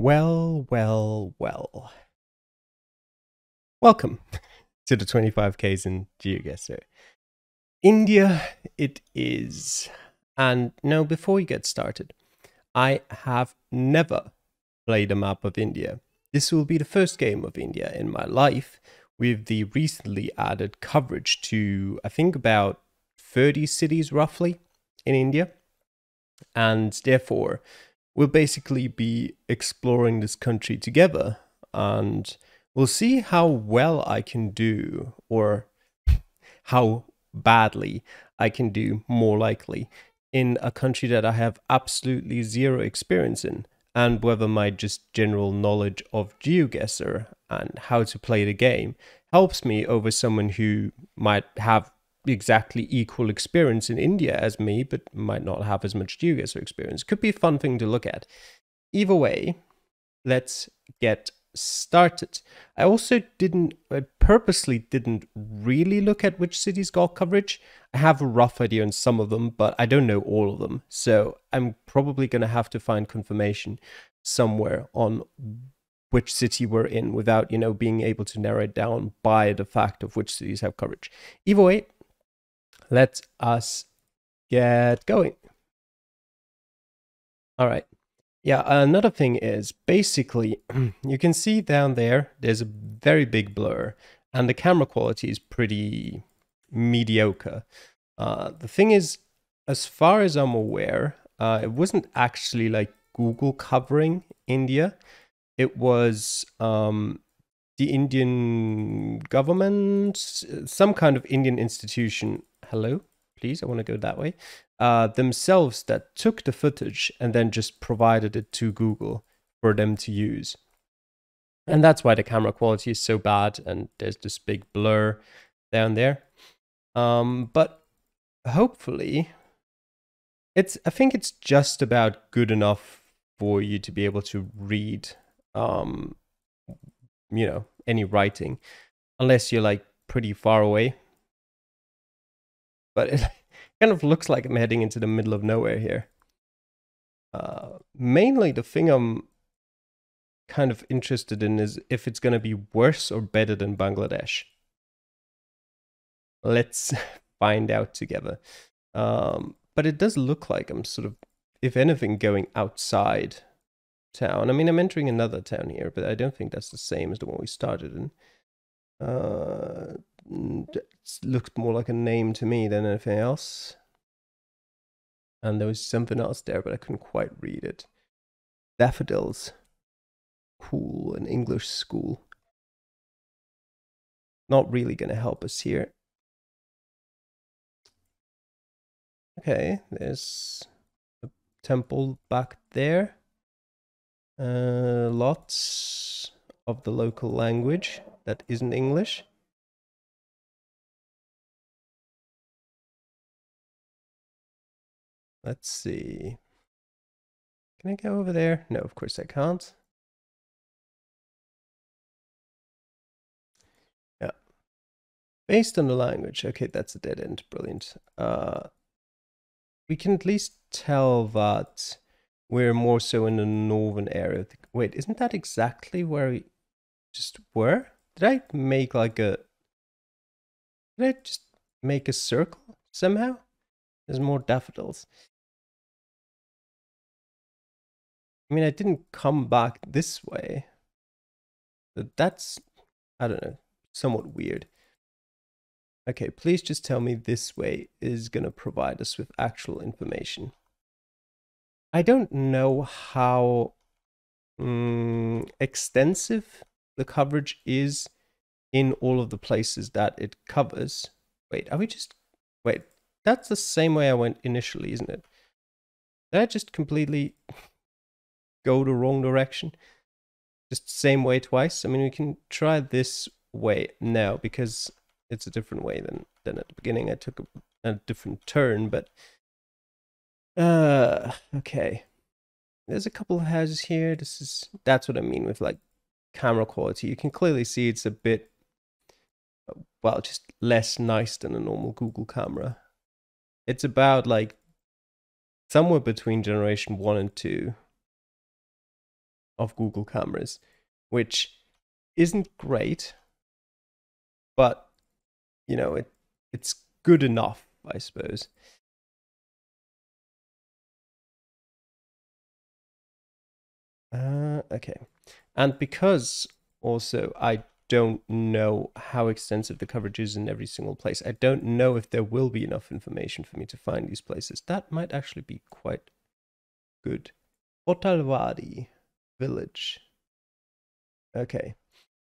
Well, well, well. Welcome to the 25Ks in GeoGuessr. India it is. And now, before we get started, I have never played a map of India. This will be the first game of India in my life with the recently added coverage to, I think, about 30 cities roughly in India. And therefore, we'll basically be exploring this country together and we'll see how well I can do or how badly I can do more likely in a country that I have absolutely zero experience in and whether my just general knowledge of GeoGuessr and how to play the game helps me over someone who might have exactly equal experience in India as me, but might not have as much GeoGuessr experience. Could be a fun thing to look at. Either way, let's get started. I also didn't, I purposely didn't really look at which cities got coverage. I have a rough idea on some of them, but I don't know all of them. So I'm probably going to have to find confirmation somewhere on which city we're in without, you know, being able to narrow it down by the fact of which cities have coverage. Either way, let us get going. All right. Yeah, another thing is basically you can see down there, there's a very big blur and the camera quality is pretty mediocre. Uh, the thing is, as far as I'm aware, uh, it wasn't actually like Google covering India. It was um, the Indian government, some kind of Indian institution hello, please, I want to go that way, uh, themselves that took the footage and then just provided it to Google for them to use. And that's why the camera quality is so bad and there's this big blur down there. Um, but hopefully, it's I think it's just about good enough for you to be able to read, um, you know, any writing, unless you're like pretty far away but it kind of looks like I'm heading into the middle of nowhere here. Uh, mainly, the thing I'm kind of interested in is if it's going to be worse or better than Bangladesh. Let's find out together. Um, but it does look like I'm sort of, if anything, going outside town. I mean, I'm entering another town here, but I don't think that's the same as the one we started in. Uh, looks more like a name to me than anything else. And there was something else there, but I couldn't quite read it. Daffodils. Cool, an English school. Not really going to help us here. Okay, there's a temple back there. Uh, lots of the local language that isn't English. Let's see. Can I go over there? No, of course I can't. Yeah. Based on the language. Okay, that's a dead end. Brilliant. Uh, we can at least tell that we're more so in the northern area. Wait, isn't that exactly where we just were? Did I make like a... Did I just make a circle somehow? There's more daffodils. I mean, I didn't come back this way. But that's, I don't know, somewhat weird. Okay, please just tell me this way is going to provide us with actual information. I don't know how um, extensive the coverage is in all of the places that it covers. Wait, are we just... Wait, that's the same way I went initially, isn't it? Did I just completely go the wrong direction? Just same way twice? I mean, we can try this way now because it's a different way than, than at the beginning. I took a, a different turn, but... Uh, okay. There's a couple of houses here. This is... That's what I mean with, like, camera quality. You can clearly see it's a bit... Well, just less nice than a normal Google camera. It's about, like, somewhere between generation 1 and 2 of Google cameras, which isn't great, but you know, it it's good enough, I suppose. Uh, okay. And because also I don't know how extensive the coverage is in every single place, I don't know if there will be enough information for me to find these places. That might actually be quite good. Otalwadi village. Okay.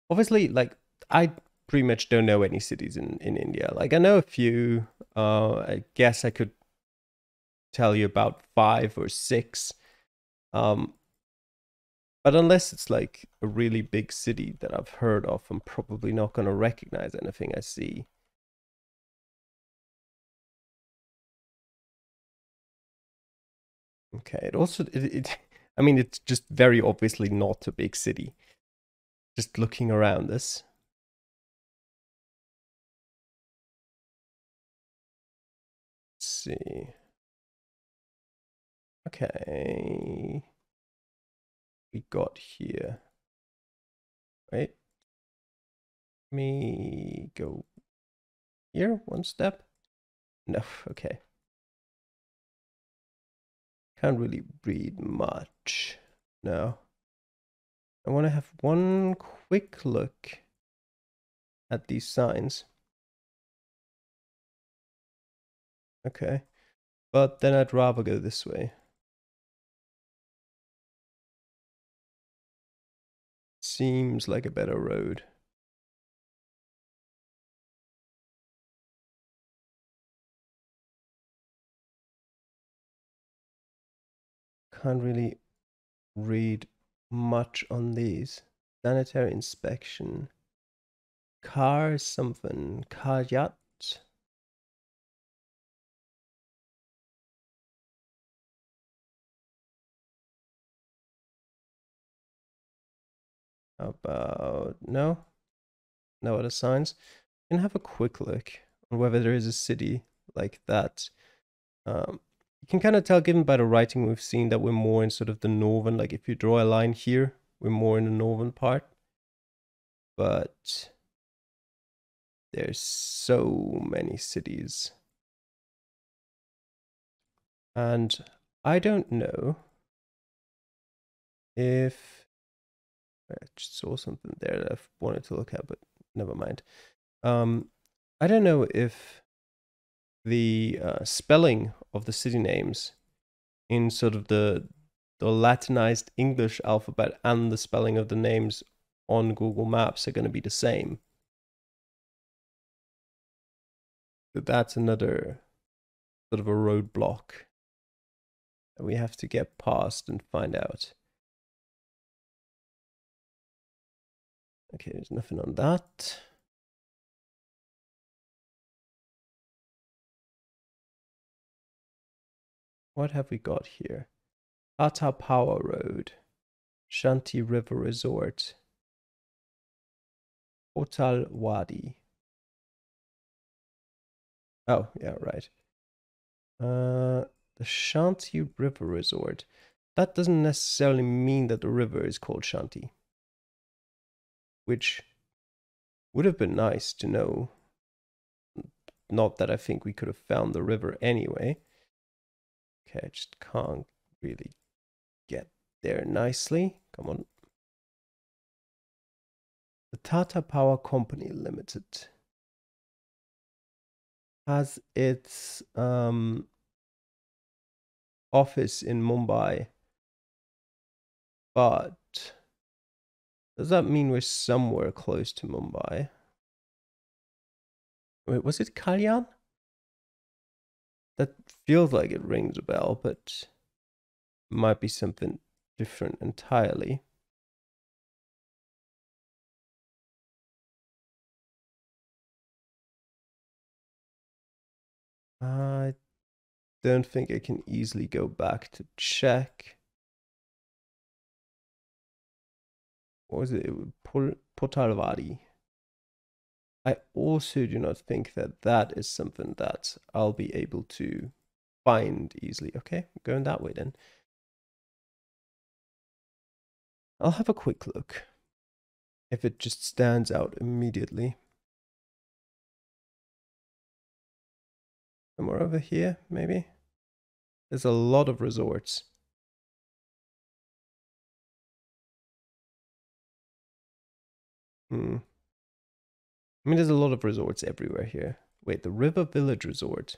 Obviously, like, I pretty much don't know any cities in, in India. Like, I know a few. Uh, I guess I could tell you about five or six. Um, but unless it's like a really big city that I've heard of, I'm probably not going to recognize anything I see. Okay, it also, it, it, I mean, it's just very obviously not a big city. Just looking around this. Let's see. Okay we got here? Right? Let me go here one step. No, okay. Can't really read much. No. I want to have one quick look at these signs. Okay. But then I'd rather go this way. seems like a better road. Can't really read much on these. Sanitary inspection. Car something. Car yacht. about no no other signs can have a quick look on whether there is a city like that um, you can kind of tell given by the writing we've seen that we're more in sort of the northern like if you draw a line here we're more in the northern part but there's so many cities and i don't know if I just saw something there that I wanted to look at, but never mind. Um, I don't know if the uh, spelling of the city names in sort of the the Latinized English alphabet and the spelling of the names on Google Maps are going to be the same. But that's another sort of a roadblock that we have to get past and find out. Okay, there's nothing on that. What have we got here? Tata Power Road, Shanti River Resort, Hotel Wadi. Oh, yeah, right. Uh, the Shanti River Resort. That doesn't necessarily mean that the river is called Shanti which would have been nice to know. Not that I think we could have found the river anyway. Okay, I just can't really get there nicely. Come on. The Tata Power Company Limited has its um, office in Mumbai, but does that mean we're somewhere close to Mumbai? Wait, was it Kalyan? Feels like it rings a bell, but might be something different entirely. I don't think I can easily go back to check. what was it? Potalwadi. I also do not think that that is something that I'll be able to find easily. Okay, going that way then. I'll have a quick look if it just stands out immediately. Somewhere over here, maybe? There's a lot of resorts. Hmm. I mean, there's a lot of resorts everywhere here. Wait, the River Village Resort.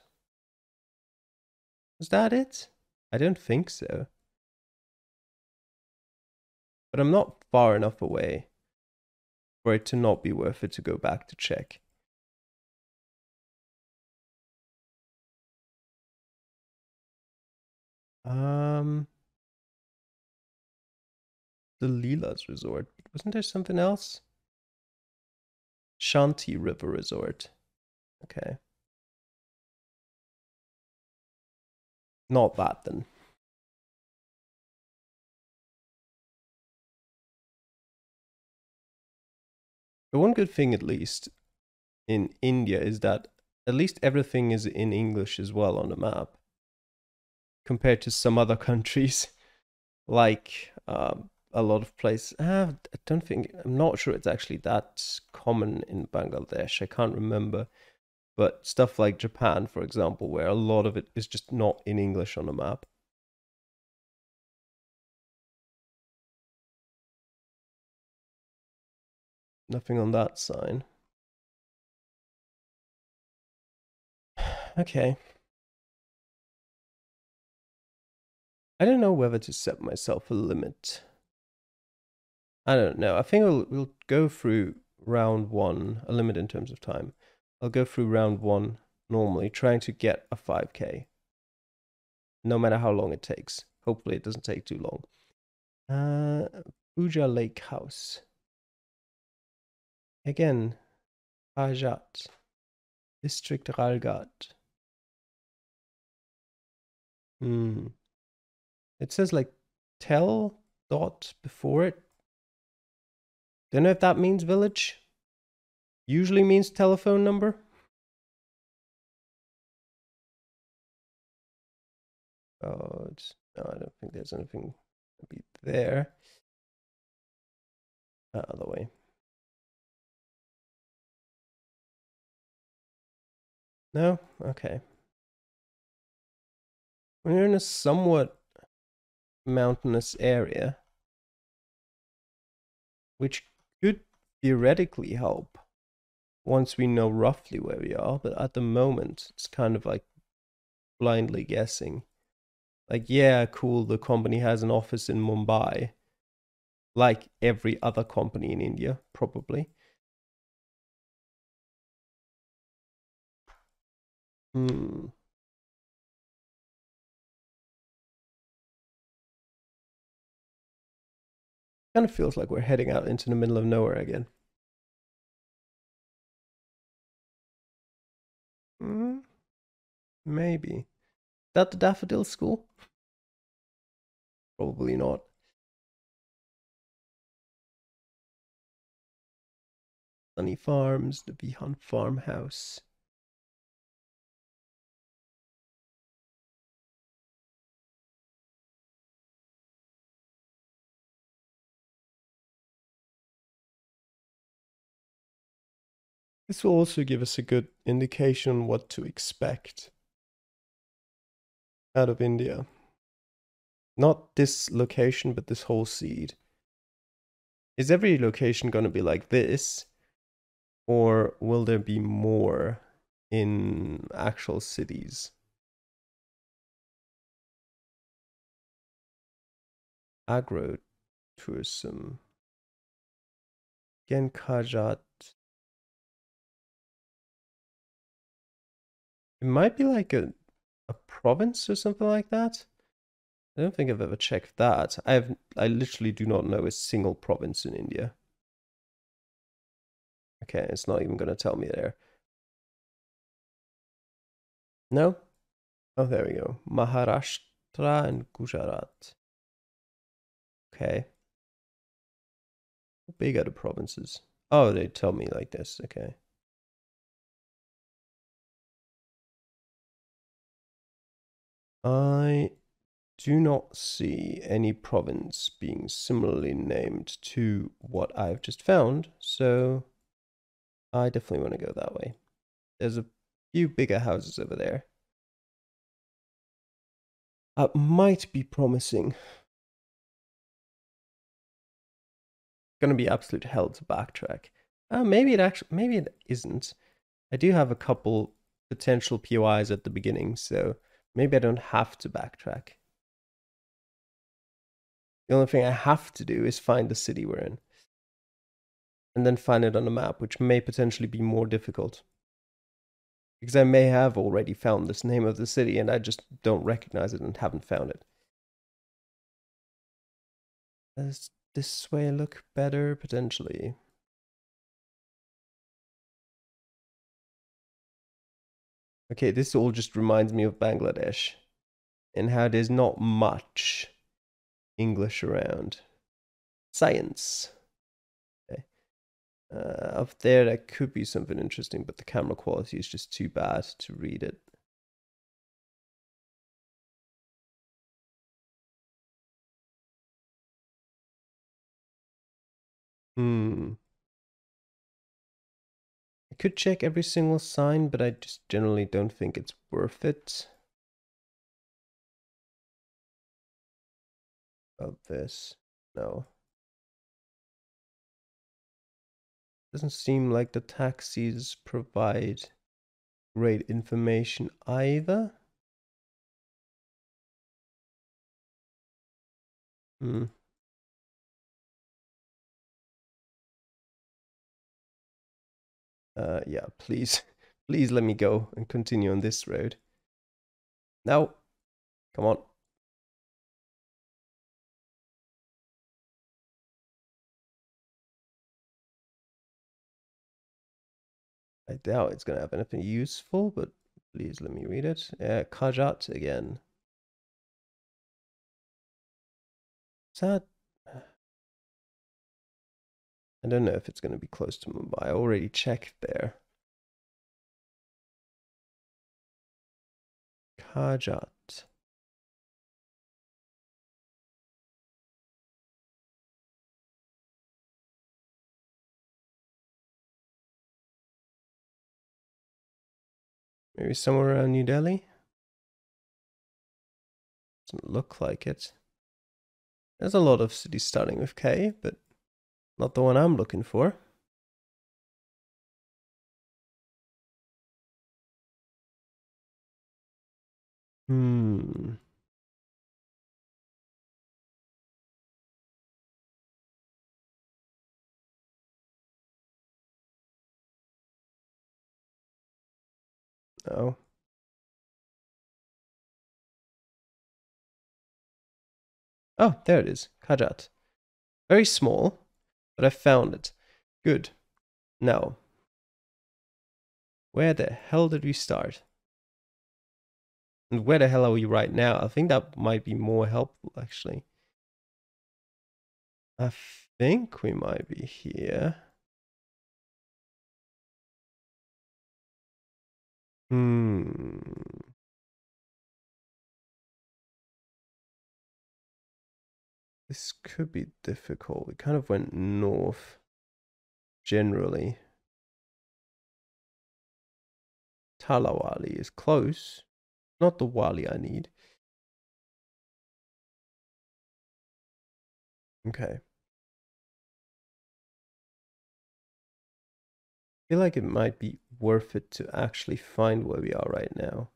Is that it? I don't think so. But I'm not far enough away for it to not be worth it to go back to check. Um, the Leela's Resort. Wasn't there something else? Shanti River Resort. Okay. Not that then. The one good thing, at least, in India is that at least everything is in English as well on the map, compared to some other countries, like um, a lot of places. Uh, I don't think I'm not sure it's actually that common in Bangladesh. I can't remember, but stuff like Japan, for example, where a lot of it is just not in English on a map. Nothing on that sign. okay. I don't know whether to set myself a limit. I don't know. I think we'll, we'll go through round one, a limit in terms of time. I'll go through round one normally, trying to get a 5k. No matter how long it takes. Hopefully it doesn't take too long. Uh, Lake House. Again, Ajat, District Ralghat. Hmm. It says like tell dot before it. Don't know if that means village. Usually means telephone number. Oh, no, I don't think there's anything to be there. Uh, other way. No? Okay. We're in a somewhat mountainous area, which could theoretically help once we know roughly where we are, but at the moment, it's kind of like blindly guessing. Like, yeah, cool, the company has an office in Mumbai, like every other company in India, probably. Hmm. Kind of feels like we're heading out into the middle of nowhere again. Hmm. Maybe. That the Daffodil School? Probably not. Sunny Farms, the Vihan Farmhouse. This will also give us a good indication on what to expect out of India. Not this location, but this whole seed. Is every location going to be like this? Or will there be more in actual cities? Agro tourism. Genkajat It might be like a a province or something like that. I don't think I've ever checked that. I have I literally do not know a single province in India. Okay, it's not even going to tell me there. No? Oh, there we go. Maharashtra and Gujarat. Okay. How big are the provinces? Oh, they tell me like this. Okay. I do not see any province being similarly named to what I've just found, so I definitely want to go that way. There's a few bigger houses over there. That might be promising. Gonna be absolute hell to backtrack. Uh, maybe it actually, maybe it isn't. I do have a couple potential POIs at the beginning, so maybe I don't have to backtrack. The only thing I have to do is find the city we're in. And then find it on the map, which may potentially be more difficult. Because I may have already found this name of the city and I just don't recognize it and haven't found it. Does this way look better? Potentially. Okay, this all just reminds me of Bangladesh and how there's not much English around. Science. Okay. Uh, up there, that could be something interesting, but the camera quality is just too bad to read it. Hmm. I could check every single sign, but I just generally don't think it's worth it. Of this, no. Doesn't seem like the taxis provide great information either. Hmm. Uh, yeah, please, please let me go and continue on this road. Now, come on. I doubt it's going to have anything useful, but please let me read it. Uh, Karjat again. I don't know if it's going to be close to Mumbai. I already checked there. Karjat. Maybe somewhere around New Delhi? Doesn't look like it. There's a lot of cities starting with K, but not the one I'm looking for. Hmm. No. Oh, there it is. Karjat. Very small. But I found it. Good. Now, where the hell did we start? And where the hell are we right now? I think that might be more helpful, actually. I think we might be here. Hmm. This could be difficult. We kind of went north generally. Talawali is close. Not the Wali I need. Okay. I feel like it might be worth it to actually find where we are right now.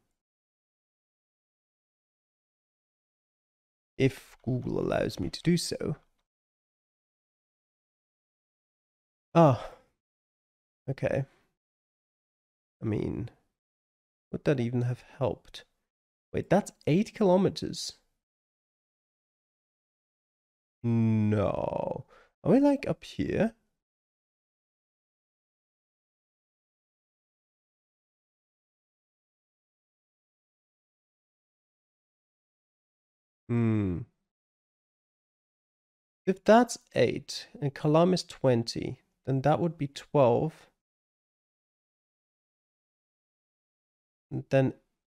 If Google allows me to do so. Ah, oh, okay. I mean, would that even have helped? Wait, that's eight kilometers. No. Are we like up here? Hmm. If that's 8 and Kalam is 20, then that would be 12. And then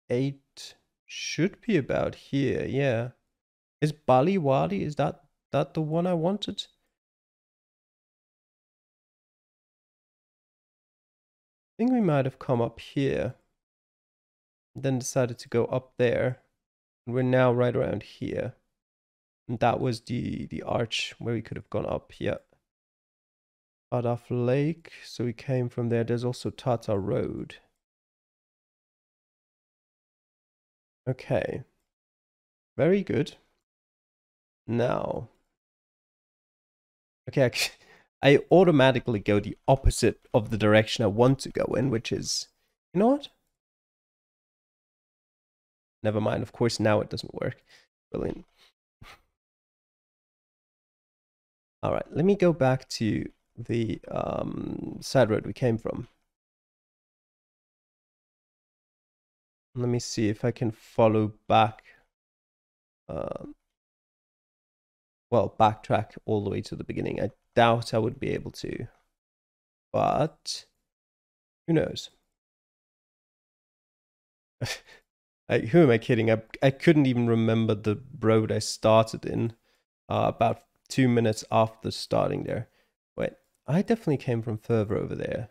8 should be about here, yeah. Is Bali Wadi, is that that the one I wanted? I think we might have come up here. Then decided to go up there. We're now right around here. And that was the, the arch where we could have gone up. Yeah. Adaf Lake. So we came from there. There's also Tata Road. Okay. Very good. Now. Okay, I automatically go the opposite of the direction I want to go in, which is, you know what? Never mind. Of course, now it doesn't work. Brilliant. All right, let me go back to the um, side road we came from. Let me see if I can follow back. Uh, well, backtrack all the way to the beginning. I doubt I would be able to. But who knows? I, who am I kidding? I, I couldn't even remember the road I started in uh, about two minutes after starting there. Wait, I definitely came from further over there.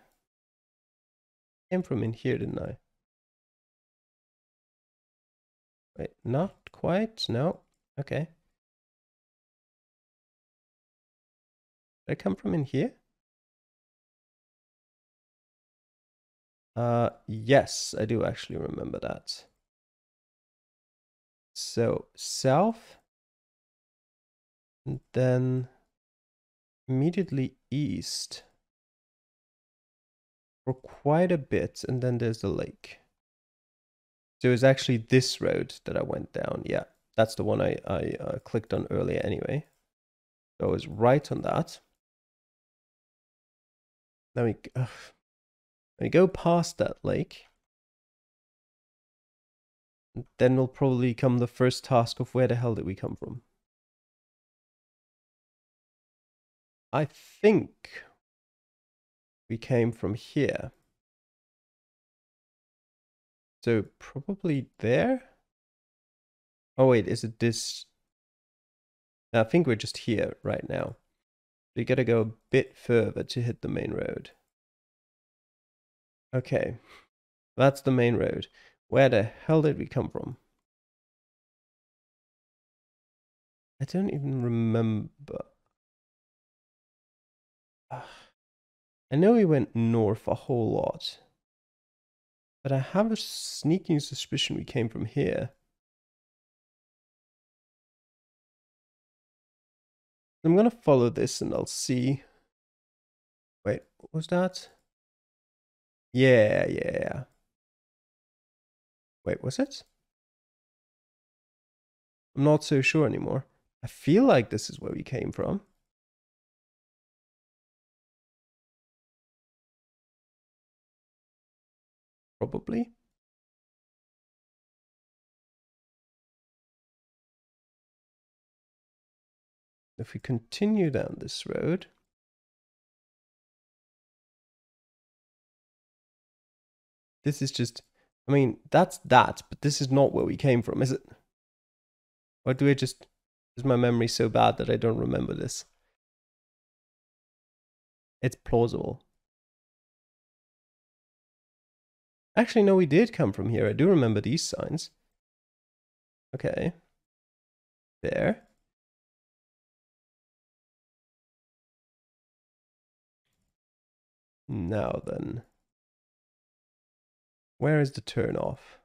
Came from in here, didn't I? Wait, not quite? No? Okay. Did I come from in here? Uh, yes, I do actually remember that. So, south, and then immediately east for quite a bit, and then there's the lake. So it's actually this road that I went down. Yeah, that's the one I, I uh, clicked on earlier anyway. So I was right on that. Then we, ugh. we go past that lake. Then will probably come the first task of where the hell did we come from? I think we came from here. So probably there? Oh wait, is it this? I think we're just here right now. We gotta go a bit further to hit the main road. Okay, that's the main road. Where the hell did we come from? I don't even remember. I know we went north a whole lot. But I have a sneaking suspicion we came from here. I'm gonna follow this and I'll see. Wait, what was that? Yeah, yeah. Wait, was it? I'm not so sure anymore. I feel like this is where we came from. Probably. If we continue down this road, this is just, I mean, that's that, but this is not where we came from, is it? Or do I just, is my memory so bad that I don't remember this? It's plausible. Actually, no, we did come from here. I do remember these signs. Okay. There. Now then. Where is the turn off?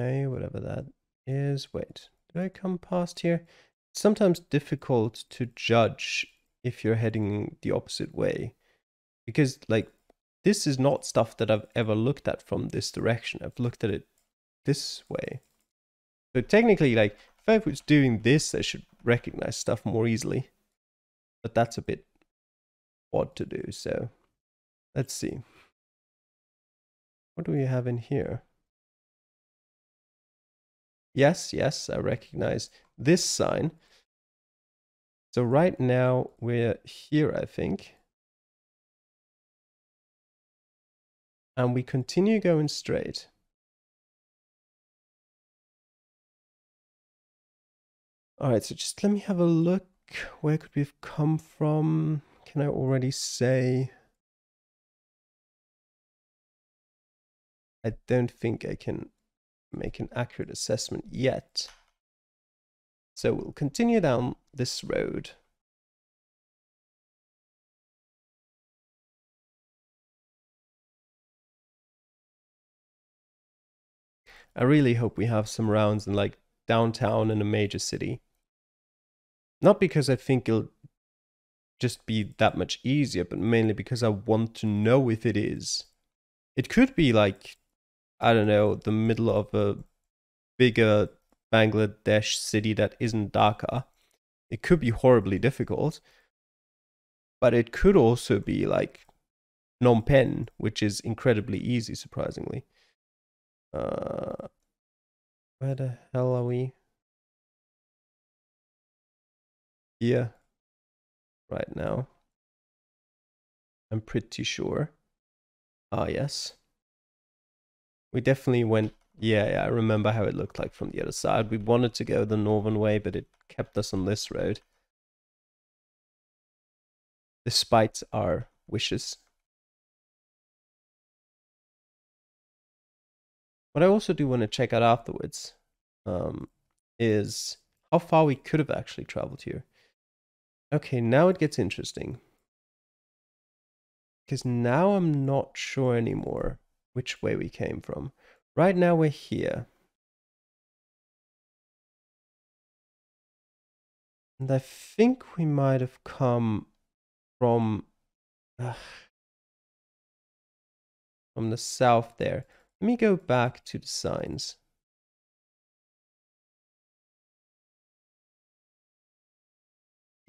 Okay, whatever that is. Wait, did I come past here? It's sometimes difficult to judge if you're heading the opposite way. Because, like, this is not stuff that I've ever looked at from this direction. I've looked at it this way. So technically, like, if I was doing this, I should recognize stuff more easily. But that's a bit odd to do, so let's see. What do we have in here? Yes, yes, I recognize this sign. So right now we're here, I think. and we continue going straight. All right, so just let me have a look. Where could we have come from? Can I already say? I don't think I can make an accurate assessment yet. So we'll continue down this road. I really hope we have some rounds in like downtown in a major city. Not because I think it'll just be that much easier, but mainly because I want to know if it is. It could be like, I don't know, the middle of a bigger Bangladesh city that isn't Dhaka. It could be horribly difficult, but it could also be like Phnom Penh, which is incredibly easy, surprisingly. Uh, where the hell are we? Here, right now. I'm pretty sure. Ah, yes. We definitely went. Yeah, yeah, I remember how it looked like from the other side. We wanted to go the northern way, but it kept us on this road. Despite our wishes. What I also do want to check out afterwards um, is how far we could have actually traveled here. Okay, now it gets interesting. Because now I'm not sure anymore which way we came from. Right now we're here. And I think we might have come from... Uh, from the south there. Let me go back to the signs.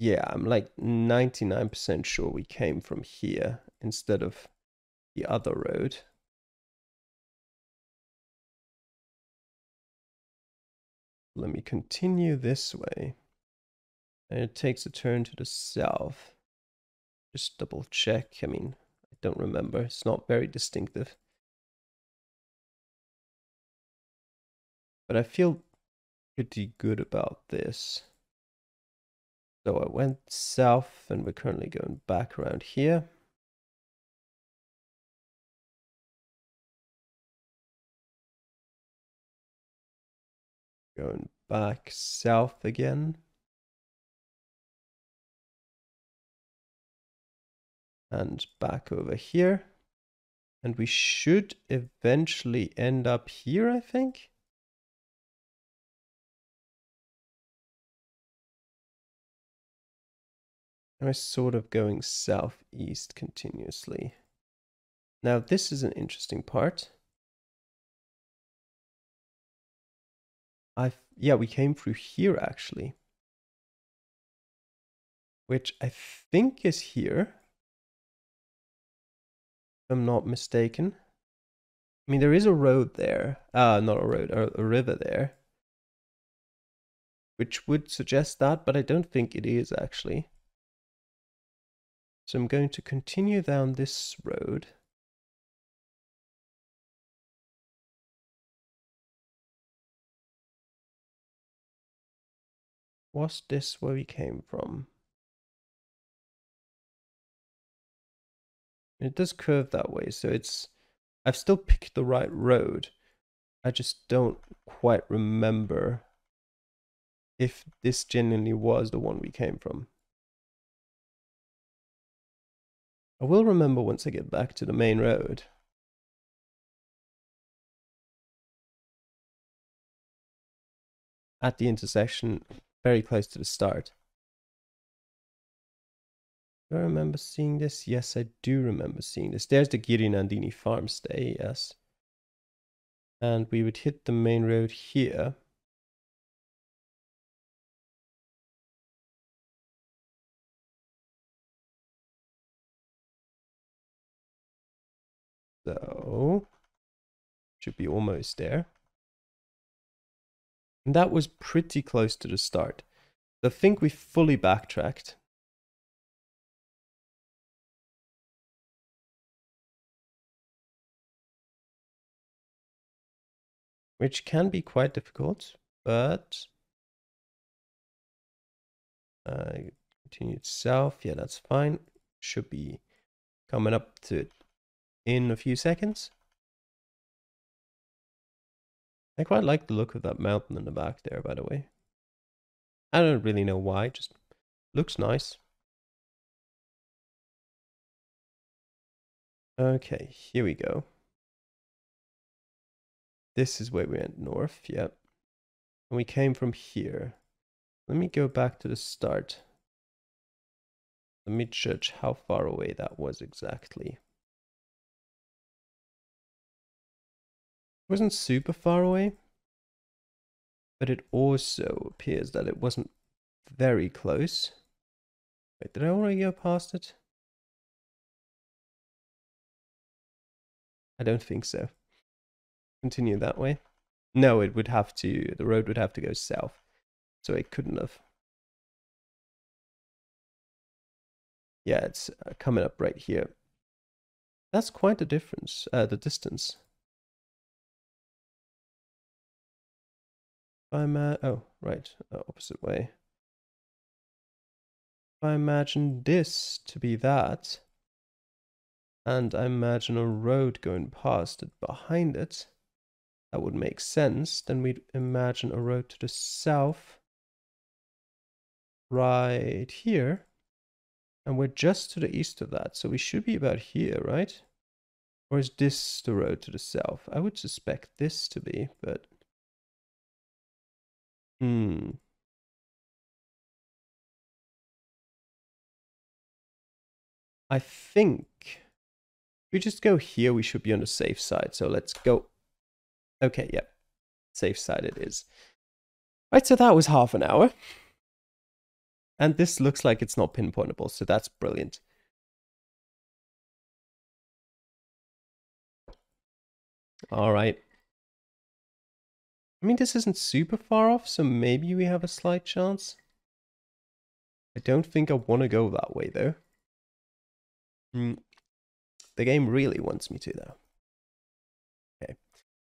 Yeah, I'm like 99% sure we came from here instead of the other road. Let me continue this way. And it takes a turn to the south. Just double check. I mean, I don't remember. It's not very distinctive. But I feel pretty good about this. So I went south and we're currently going back around here. Going back south again. And back over here. And we should eventually end up here, I think. I'm sort of going southeast continuously. Now this is an interesting part. I yeah, we came through here actually. Which I think is here. If I'm not mistaken. I mean, there is a road there. Uh, not a road, a, a river there. Which would suggest that, but I don't think it is actually. So I'm going to continue down this road. Was this where we came from? It does curve that way, so it's... I've still picked the right road. I just don't quite remember if this genuinely was the one we came from. I will remember once I get back to the main road. At the intersection, very close to the start. Do I remember seeing this? Yes, I do remember seeing this. There's the Giri Nandini farm stay, yes. And we would hit the main road here. So, should be almost there. And that was pretty close to the start. I think we fully backtracked. which can be quite difficult, but uh, continued south. Yeah, that's fine. Should be coming up to in a few seconds. I quite like the look of that mountain in the back there, by the way. I don't really know why, just looks nice. Okay, here we go. This is where we went north, yep. And we came from here. Let me go back to the start. Let me judge how far away that was exactly. Wasn't super far away, but it also appears that it wasn't very close. Wait, did I already go past it? I don't think so. Continue that way. No, it would have to, the road would have to go south. So it couldn't have. Yeah, it's uh, coming up right here. That's quite a difference, uh, the distance. I'm, uh, oh, right, uh, opposite way. If I imagine this to be that, and I imagine a road going past it behind it, that would make sense. Then we'd imagine a road to the south right here. And we're just to the east of that, so we should be about here, right? Or is this the road to the south? I would suspect this to be, but... Hmm. I think if we just go here, we should be on the safe side. So let's go. Okay, yep. Safe side it is. Right, so that was half an hour. And this looks like it's not pinpointable, so that's brilliant. All right. I mean, this isn't super far off, so maybe we have a slight chance. I don't think I want to go that way, though. Mm. The game really wants me to, though. Okay.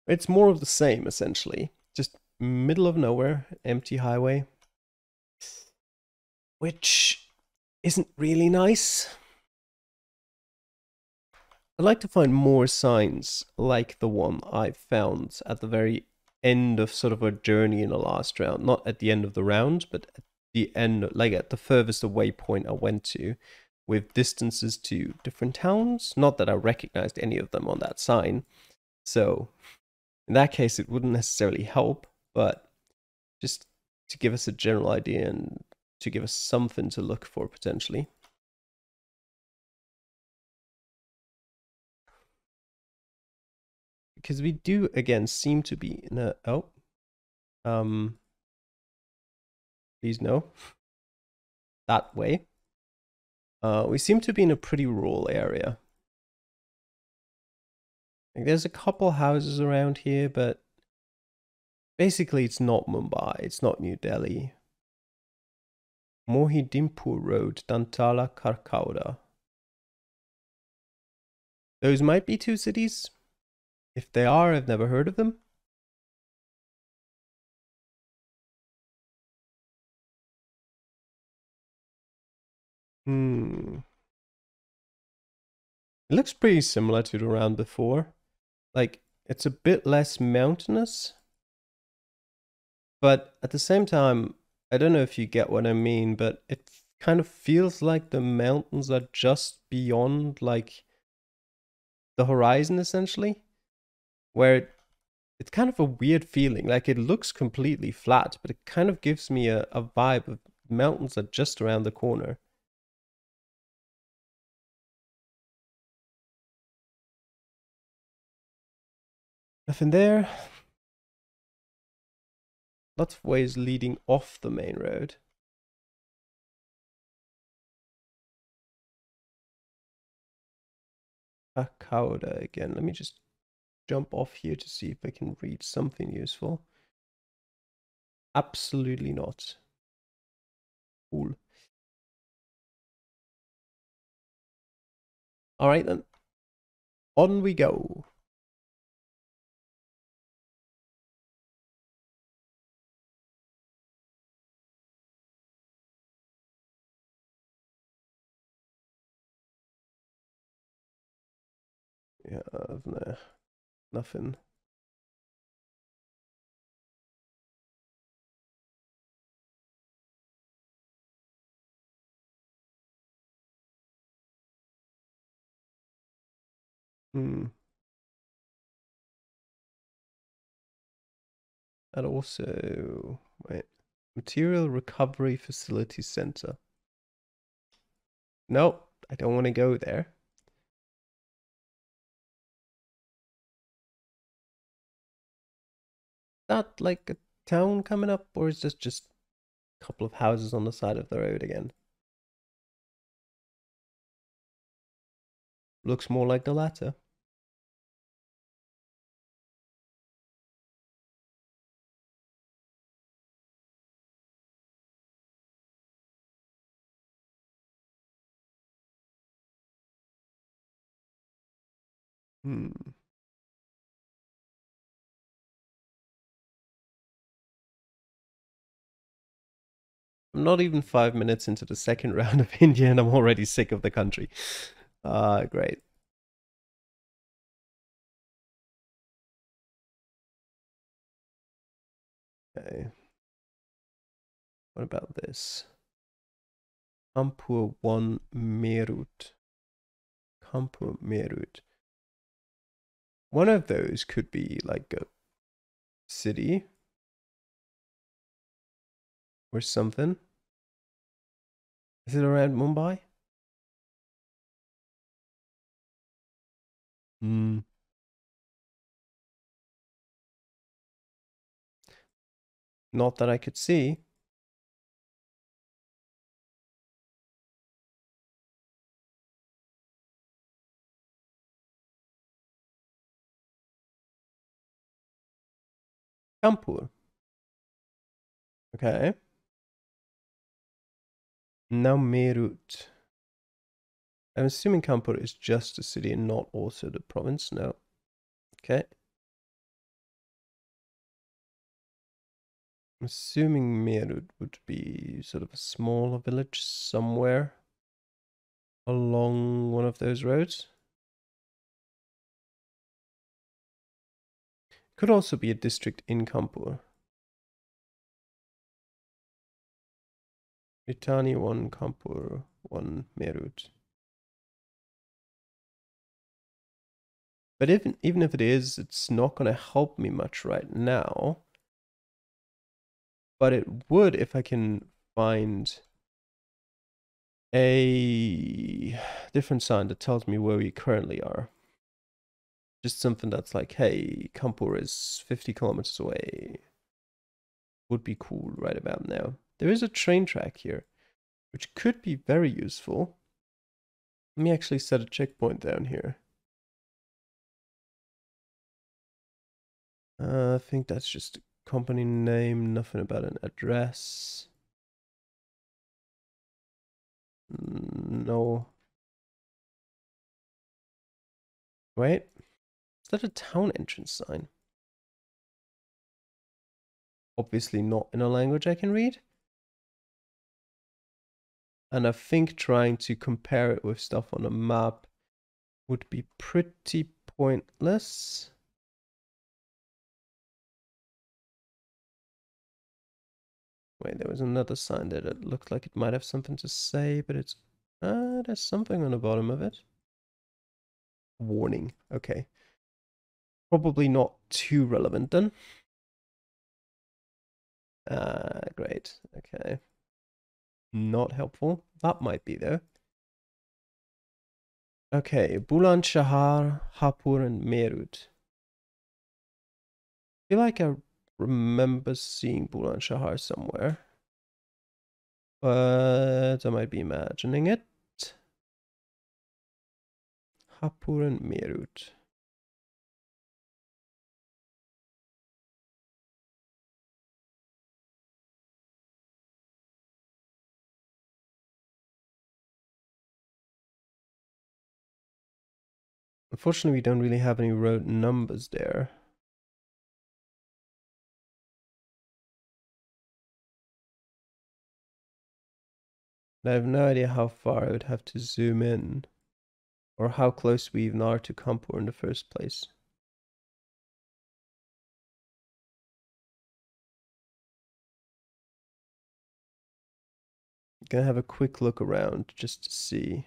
It's more of the same, essentially. Just middle of nowhere, empty highway which isn't really nice. I'd like to find more signs like the one I found at the very end of sort of a journey in the last round. Not at the end of the round, but at the end, like at the furthest away point I went to, with distances to different towns. Not that I recognized any of them on that sign. So in that case, it wouldn't necessarily help, but just to give us a general idea and to give us something to look for potentially. Because we do, again, seem to be in a... Oh. Um. Please no. that way. Uh, we seem to be in a pretty rural area. Like, there's a couple houses around here, but basically it's not Mumbai, it's not New Delhi. Mohidimpur Road, Dantala, Karkauda. Those might be two cities. If they are, I've never heard of them. Hmm. It looks pretty similar to the round before. Like, it's a bit less mountainous. But at the same time, I don't know if you get what I mean, but it kind of feels like the mountains are just beyond like the horizon essentially where it, it's kind of a weird feeling like it looks completely flat but it kind of gives me a, a vibe of mountains are just around the corner nothing there lots of ways leading off the main road. Akauda again. Let me just jump off here to see if I can read something useful. Absolutely not. Cool. All right then. On we go. Yeah, uh, have there nothing. Hmm. And also, wait, Material Recovery Facility Center. Nope, I don't want to go there. That like a town coming up, or is this just a couple of houses on the side of the road again? Looks more like the latter. Hmm. I'm not even five minutes into the second round of India and I'm already sick of the country. Ah, uh, great. Okay. What about this? Kanpur 1 Meerut. Kanpur Meerut. One of those could be like a city or something. Is it around Mumbai? Hmm. Not that I could see. Kanpur. Okay. Now Meerut. I'm assuming Kanpur is just a city and not also the province. No. Okay. I'm assuming Meerut would be sort of a smaller village somewhere along one of those roads. Could also be a district in Kanpur. Britannia 1, Kanpur 1, Meerut. But even, even if it is, it's not going to help me much right now. But it would if I can find a different sign that tells me where we currently are. Just something that's like, hey, Kanpur is 50 kilometers away. Would be cool right about now. There is a train track here, which could be very useful. Let me actually set a checkpoint down here. Uh, I think that's just a company name, nothing about an address. No. Wait is that a town entrance sign? Obviously not in a language I can read. And I think trying to compare it with stuff on a map would be pretty pointless. Wait, there was another sign there that looked like it might have something to say, but it's... Uh, there's something on the bottom of it. Warning. Okay. Probably not too relevant then. Uh, great. Okay. Not helpful. That might be though. Okay, Bulan Shahar, Hapur, and Meerut. I feel like I remember seeing Bulan Shahar somewhere. But I might be imagining it. Hapur and Meerut. Unfortunately, we don't really have any road numbers there. I have no idea how far I would have to zoom in or how close we even are to Kanpur in the first place. Gonna have a quick look around just to see.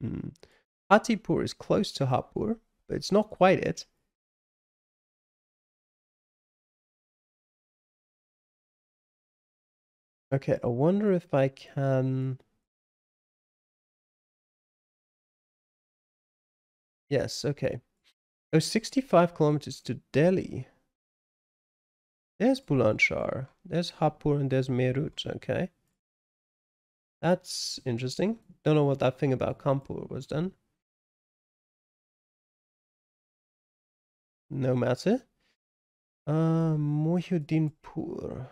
Hmm. Hatipur is close to Hapur, but it's not quite it. Okay, I wonder if I can... Yes, okay. Oh, 65 kilometers to Delhi. There's Bulandshahr, there's Hapur, and there's Meerut, okay. That's interesting. Don't know what that thing about Kanpur was done. No matter. Uh, Mohyuddinpur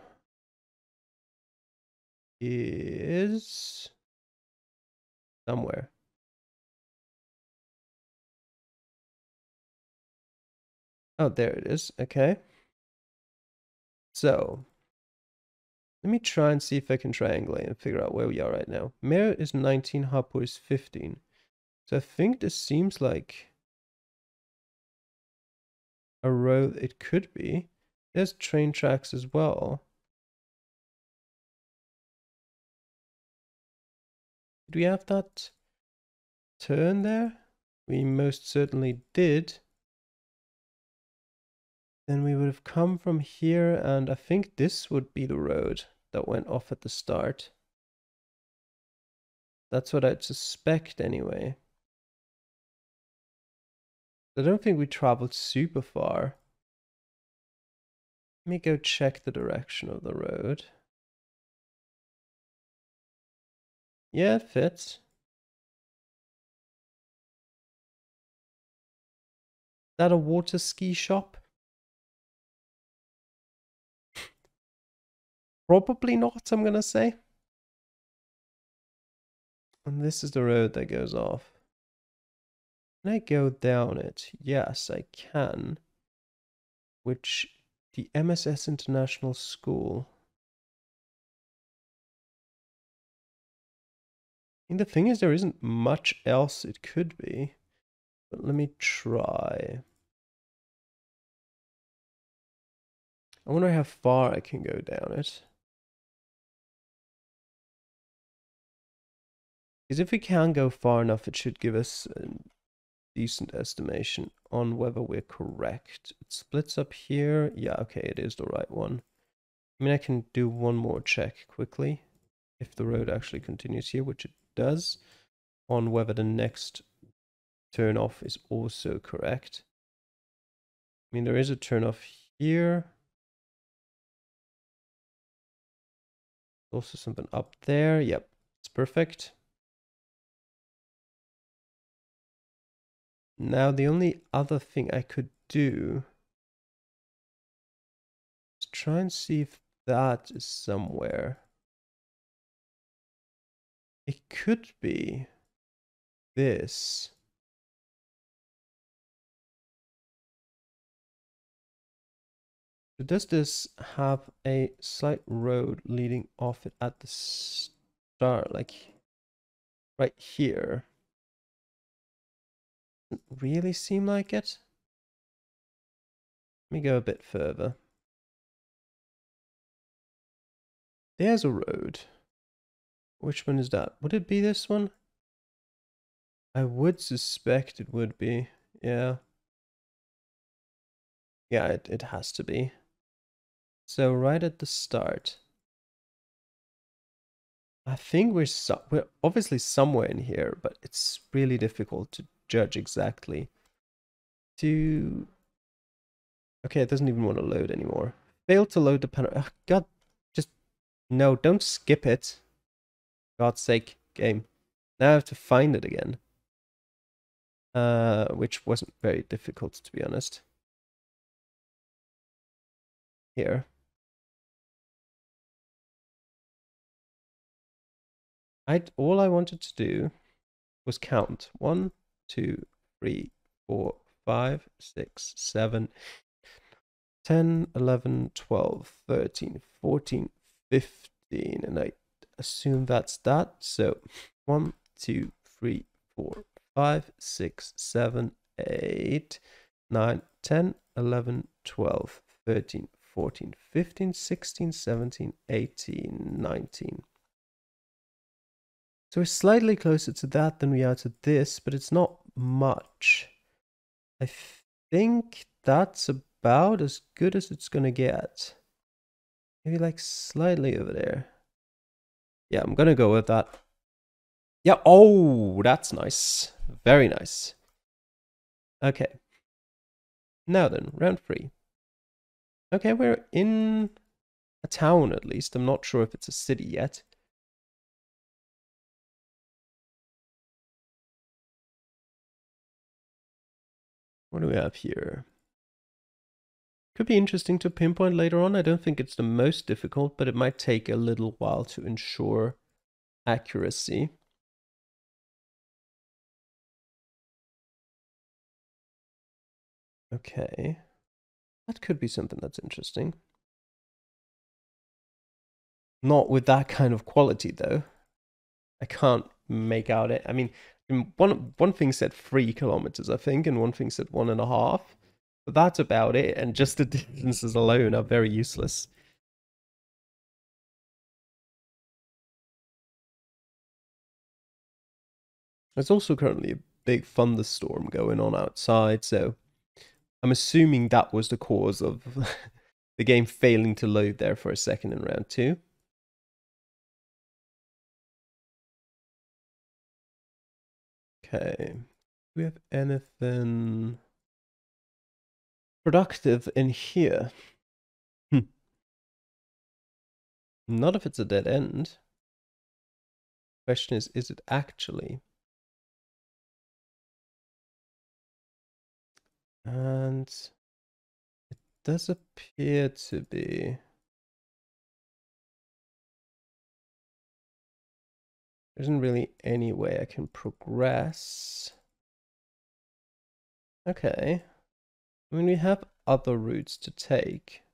is somewhere. Oh, there it is. Okay. So, let me try and see if I can triangulate and figure out where we are right now. Meerut is 19, Hapur is 15. So I think this seems like a road it could be. There's train tracks as well. Did we have that turn there? We most certainly did. Then we would have come from here and I think this would be the road that went off at the start. That's what I'd suspect anyway. I don't think we traveled super far. Let me go check the direction of the road. Yeah, it fits. That a water ski shop? Probably not, I'm gonna say. And this is the road that goes off. Can I go down it? Yes, I can. Which the MSS International School And the thing is, there isn't much else it could be. But let me try. I wonder how far I can go down it. Because if we can go far enough, it should give us a decent estimation on whether we're correct. It splits up here. Yeah, okay, it is the right one. I mean, I can do one more check quickly if the road actually continues here, which it does on whether the next turn off is also correct. I mean, there is a turn off here. Also something up there. Yep, it's perfect. Now, the only other thing I could do is try and see if that is somewhere. It could be this. Does this have a slight road leading off it at the start, like right here? Really seem like it. Let me go a bit further. There's a road. Which one is that? Would it be this one? I would suspect it would be. Yeah. Yeah, it, it has to be. So right at the start. I think we're so, we're obviously somewhere in here, but it's really difficult to judge exactly. To okay, it doesn't even want to load anymore. Failed to load the panel. Oh, God, just no, don't skip it. God's sake, game. Now I have to find it again. Uh, which wasn't very difficult, to be honest. Here. I all I wanted to do was count one, two, three, four, five, six, seven, 10, 11, 12, 13, 14, 15. And I assume that's that. So 1, 2, 3, 4, 5, 6, 7, 8, 9, 10, 11, 12, 13, 14, 15, 16, 17, 18, 19. So we're slightly closer to that than we are to this, but it's not much. I think that's about as good as it's going to get. Maybe like slightly over there. Yeah, I'm going to go with that. Yeah, oh, that's nice. Very nice. Okay. Now then, round three. Okay, we're in a town at least. I'm not sure if it's a city yet. What do we have here? Could be interesting to pinpoint later on. I don't think it's the most difficult, but it might take a little while to ensure accuracy. Okay. That could be something that's interesting. Not with that kind of quality, though. I can't make out it. I mean, one one thing said three kilometers, I think, and one thing said one and a half. But that's about it, and just the distances alone are very useless. There's also currently a big thunderstorm going on outside, so I'm assuming that was the cause of the game failing to load there for a second in round two. Okay. Do we have anything productive in here? Hmm. Not if it's a dead end. Question is, is it actually? And it does appear to be. There isn't really any way I can progress. Okay. I mean, we have other routes to take.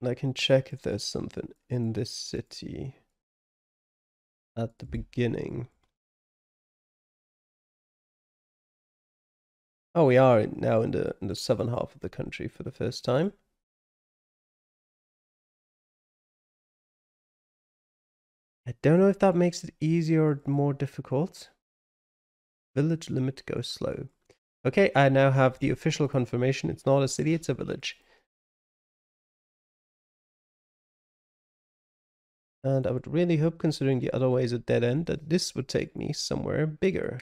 And I can check if there's something in this city at the beginning. Oh, we are now in the in the southern half of the country for the first time. I don't know if that makes it easier or more difficult. Village limit goes slow. Okay, I now have the official confirmation. It's not a city, it's a village. And I would really hope, considering the other way is a dead end, that this would take me somewhere bigger.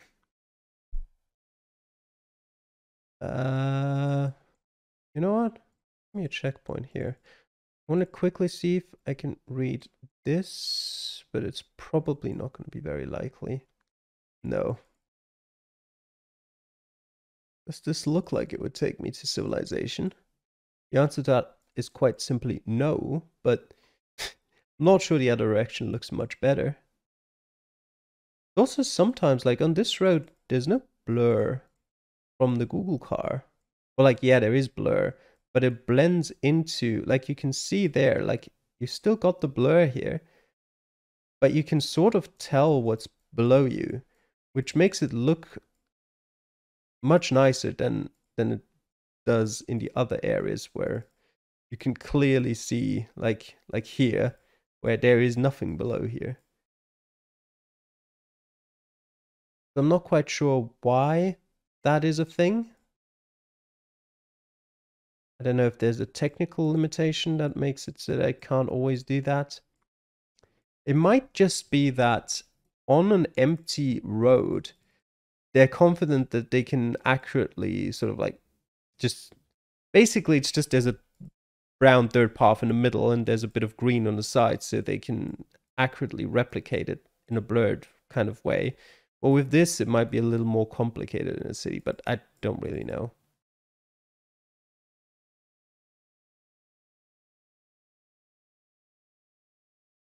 Uh, you know what? Give me a checkpoint here. I want to quickly see if I can read this, but it's probably not going to be very likely. No. Does this look like it would take me to civilization? The answer to that is quite simply no, but I'm not sure the other direction looks much better. Also, sometimes, like on this road, there's no blur from the Google car. Well, like, yeah, there is blur, but it blends into, like, you can see there, like, you still got the blur here, but you can sort of tell what's below you, which makes it look much nicer than than it does in the other areas where you can clearly see, like like here, where there is nothing below here. I'm not quite sure why that is a thing. I don't know if there's a technical limitation that makes it so that I can't always do that. It might just be that on an empty road, they're confident that they can accurately sort of like just basically it's just there's a brown third path in the middle and there's a bit of green on the side so they can accurately replicate it in a blurred kind of way. Well, with this, it might be a little more complicated in a city, but I don't really know.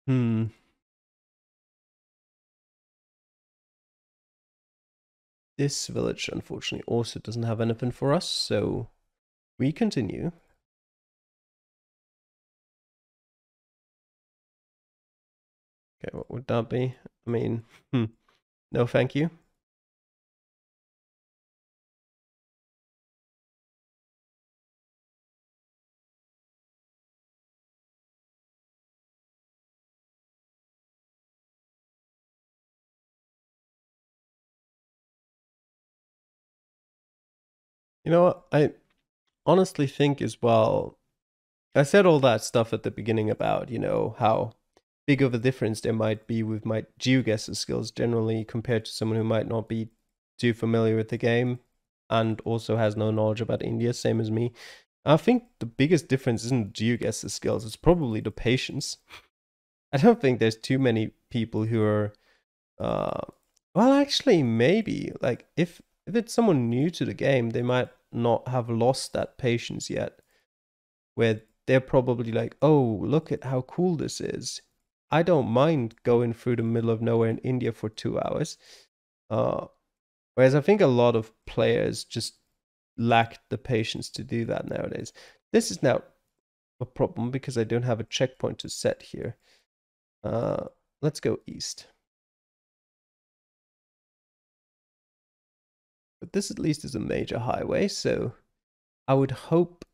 Hmm. this village, unfortunately, also doesn't have anything for us, so we continue. Okay, what would that be? I mean, hmm, no thank you. You know? I honestly think as well. I said all that stuff at the beginning about, you know, how big of a difference there might be with my geoguessr skills generally compared to someone who might not be too familiar with the game and also has no knowledge about India, same as me. I think the biggest difference isn't geoguessr skills, it's probably the patience. I don't think there's too many people who are uh well actually maybe like if if it's someone new to the game, they might not have lost that patience yet. Where they're probably like, oh, look at how cool this is. I don't mind going through the middle of nowhere in India for two hours. Uh, whereas I think a lot of players just lack the patience to do that nowadays. This is now a problem because I don't have a checkpoint to set here. Uh, let's go east. But this at least is a major highway, so I would hope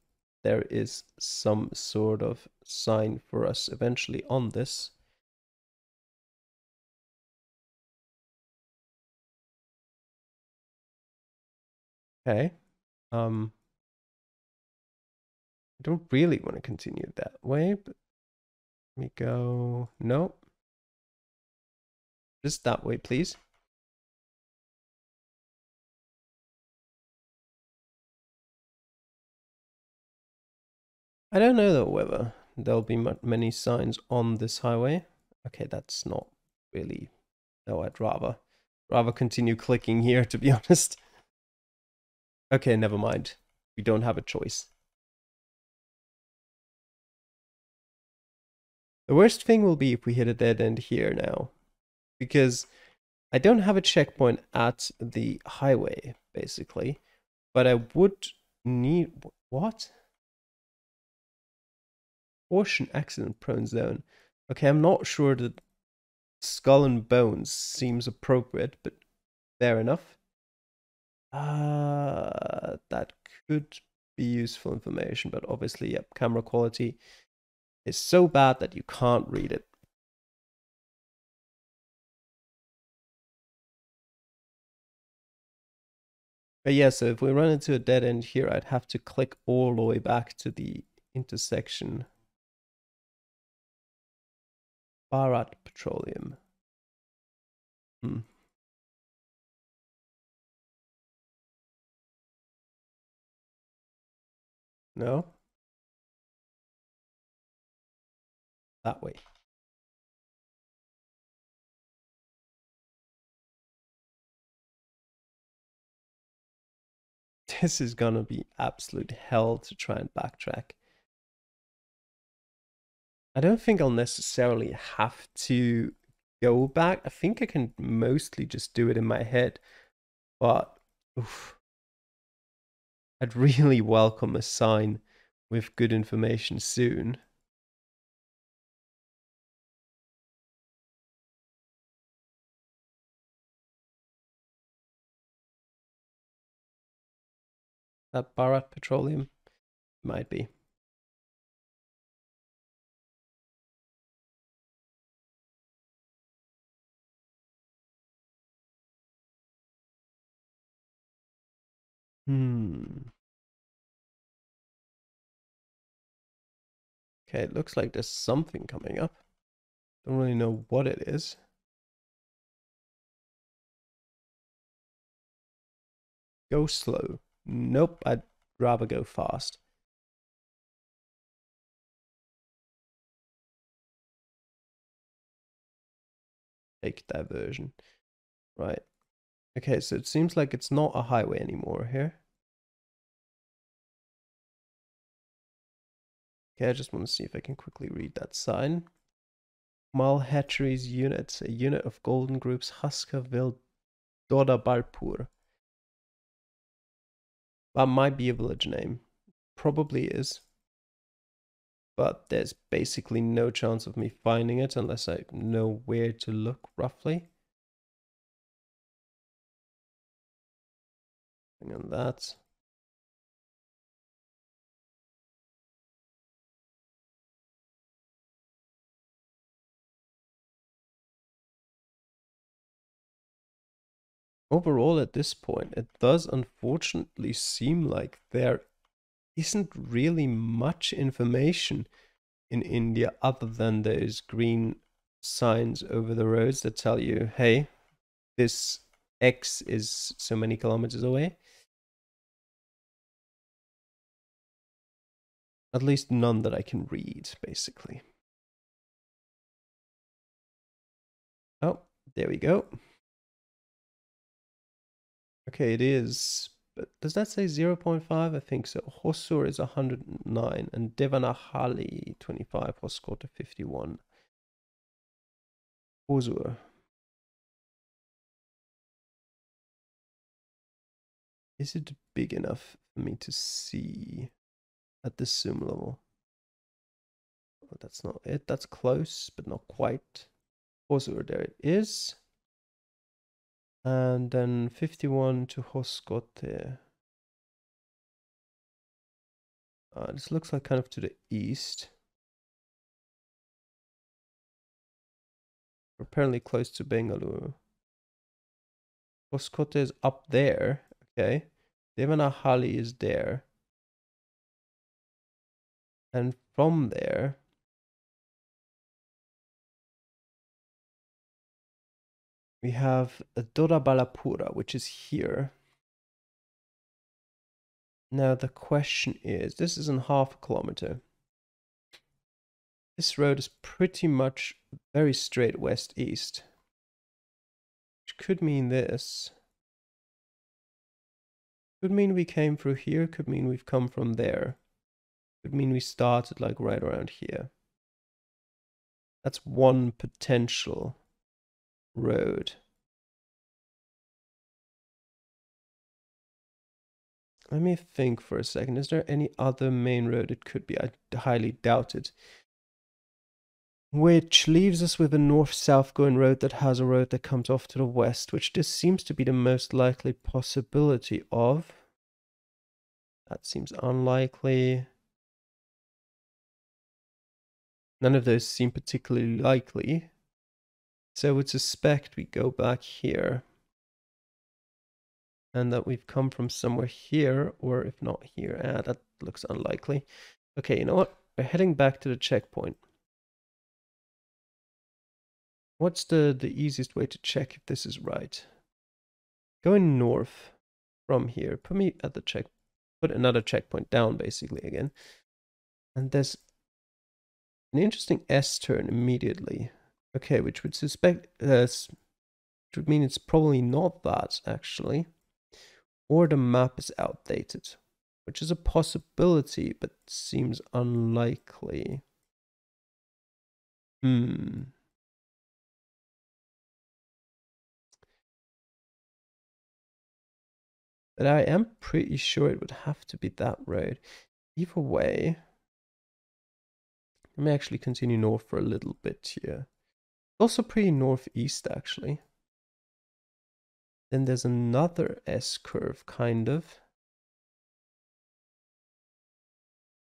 there is some sort of sign for us eventually on this. Okay. Um, I don't really want to continue that way, but let me go. No. Just that way, please. I don't know though whether there'll be many signs on this highway. Okay, that's not really. No, I'd rather rather continue clicking here to be honest. Okay, never mind. We don't have a choice. The worst thing will be if we hit a dead end here now. Because I don't have a checkpoint at the highway, basically. But I would need... What? Portion accident prone zone. Okay, I'm not sure that skull and bones seems appropriate, but fair enough. Uh, that could be useful information, but obviously, yep, camera quality is so bad that you can't read it. But yeah, so if we run into a dead end here, I'd have to click all the way back to the intersection Bharat Petroleum. Hmm. No? That way. This is gonna be absolute hell to try and backtrack. I don't think I'll necessarily have to go back. I think I can mostly just do it in my head. But oof, I'd really welcome a sign with good information soon. That Bharat Petroleum might be. Hmm. Okay, it looks like there's something coming up. Don't really know what it is. Go slow. Nope, I'd rather go fast. Take diversion. Right. Okay, so it seems like it's not a highway anymore here. Okay, I just want to see if I can quickly read that sign. Mal Hatcheries unit, a unit of Golden Group's Huskerville Doda Balpur. That might be a village name. Probably is. But there's basically no chance of me finding it unless I know where to look roughly. On that. overall at this point, it does unfortunately seem like there isn't really much information in India other than those green signs over the roads that tell you, hey, this X is so many kilometers away. At least none that I can read, basically. Oh, there we go. Okay, it is. But does that say 0.5? I think so. Hosur is 109 and Devanahalli 25, Hoskote 51. Hosur. Is it big enough for me to see at this zoom level? Oh, that's not it. That's close, but not quite. Hosur, there it is. And then 51 to Hoskote. Uh, this looks like kind of to the east. Apparently close to Bengaluru. Hoskote is up there. Okay. Devanahalli is there. And from there, we have Dodabalapura, which is here. Now the question is, this is in half a kilometer. This road is pretty much very straight west-east. Which could mean this. Could mean we came through here, could mean we've come from there. Could mean we started like right around here. That's one potential road. Let me think for a second. Is there any other main road it could be? I highly doubt it. Which leaves us with a north-south going road that has a road that comes off to the west, which this seems to be the most likely possibility of. That seems unlikely. None of those seem particularly likely. So I would suspect we go back here. And that we've come from somewhere here, or if not here. Ah, that looks unlikely. Okay, you know what? We're heading back to the checkpoint. What's the, the easiest way to check if this is right? Going north from here. Put me at the check. Put another checkpoint down, basically, again. And there's an interesting S-turn immediately. Okay, which would suspect, uh, which would mean it's probably not that actually, or the map is outdated, which is a possibility, but seems unlikely. Hmm. But I am pretty sure it would have to be that road. Either way, let me actually continue north for a little bit here. Also pretty northeast, actually. Then there's another S-curve, kind of.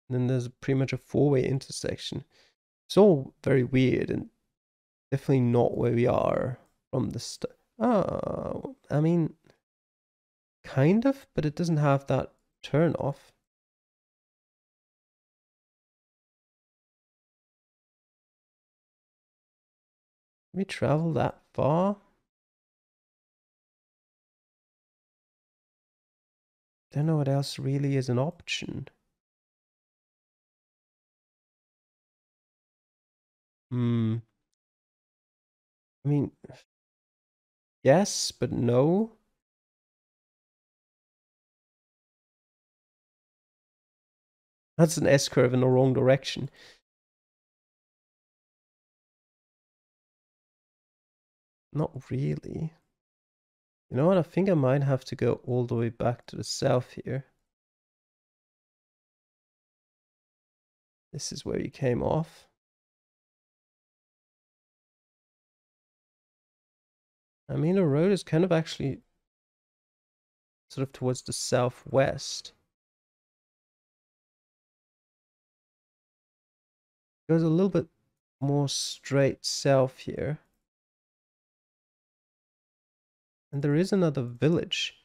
And then there's pretty much a four-way intersection. It's all very weird and definitely not where we are from the start. Oh, I mean, kind of, but it doesn't have that turn off. We travel that far? Don't know what else really is an option. Hmm. I mean, yes, but no. That's an S-curve in the wrong direction. Not really. You know what? I think I might have to go all the way back to the south here. This is where you came off. I mean, the road is kind of actually sort of towards the southwest. Goes a little bit more straight south here. And there is another village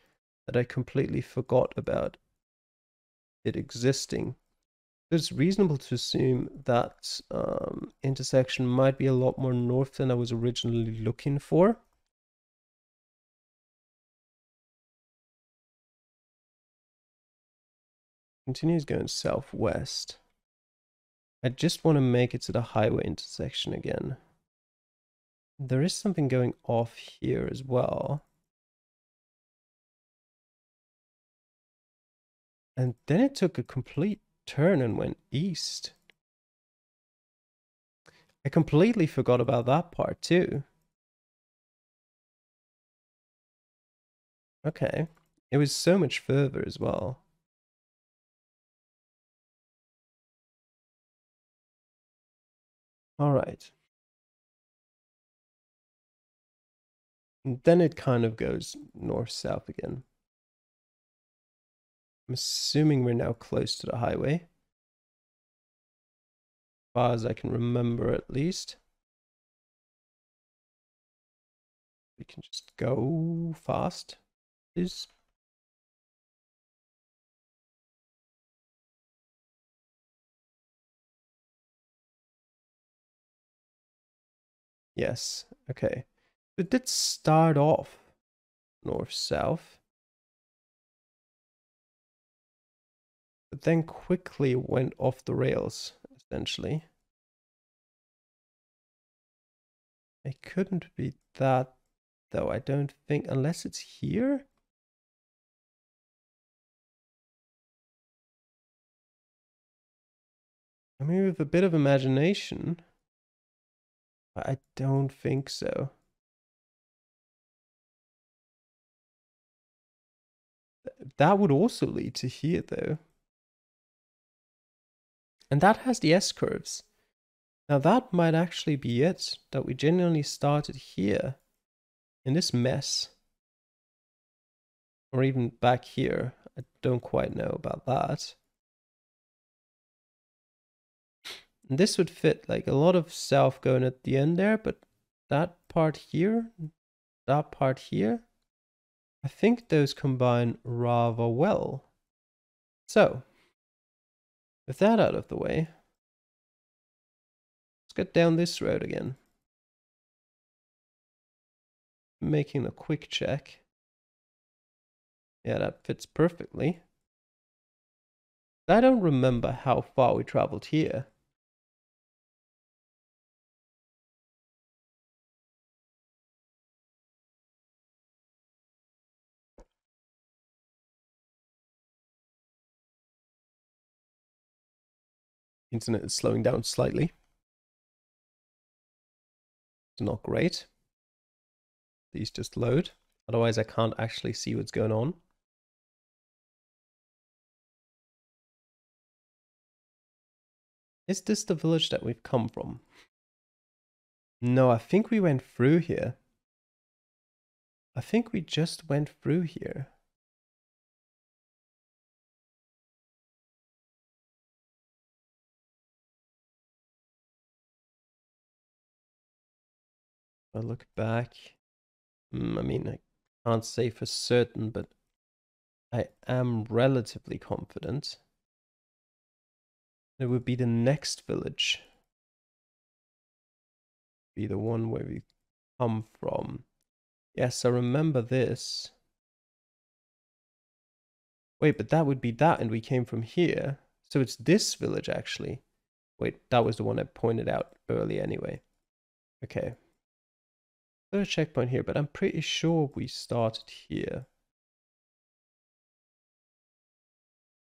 that I completely forgot about it existing. It's reasonable to assume that um, intersection might be a lot more north than I was originally looking for. Continues going southwest. I just want to make it to the highway intersection again. There is something going off here as well. And then it took a complete turn and went east. I completely forgot about that part too. Okay. It was so much further as well. All right. And then it kind of goes north-south again. I'm assuming we're now close to the highway. As far as I can remember at least. We can just go fast, please. Yes, okay. It did start off north-south. But then quickly went off the rails, essentially. It couldn't be that, though, I don't think, unless it's here? I mean, with a bit of imagination, I don't think so. That would also lead to here, though. And that has the S-curves. Now that might actually be it, that we genuinely started here, in this mess. Or even back here. I don't quite know about that. And this would fit like a lot of south going at the end there, but that part here, that part here, I think those combine rather well. So, with that out of the way, let's get down this road again. Making a quick check. Yeah, that fits perfectly. I don't remember how far we traveled here. Internet is slowing down slightly. It's not great. These just load. Otherwise, I can't actually see what's going on. Is this the village that we've come from? No, I think we went through here. I think we just went through here. I look back, mm, I mean, I can't say for certain, but I am relatively confident it would be the next village. Be the one where we come from. Yes, I remember this. Wait, but that would be that, and we came from here. So it's this village, actually. Wait, that was the one I pointed out earlier anyway. Okay, A checkpoint here, but I'm pretty sure we started here.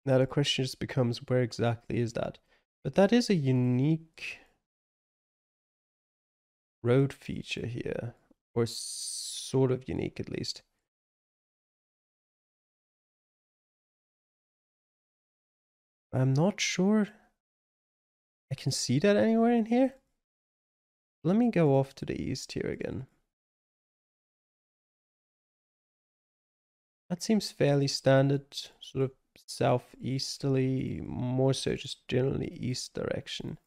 Now the question just becomes where exactly is that? But that is a unique road feature here, or sort of unique at least. I'm not sure I can see that anywhere in here? Let me go off to the east here again. That seems fairly standard, sort of southeasterly, more so just generally east direction.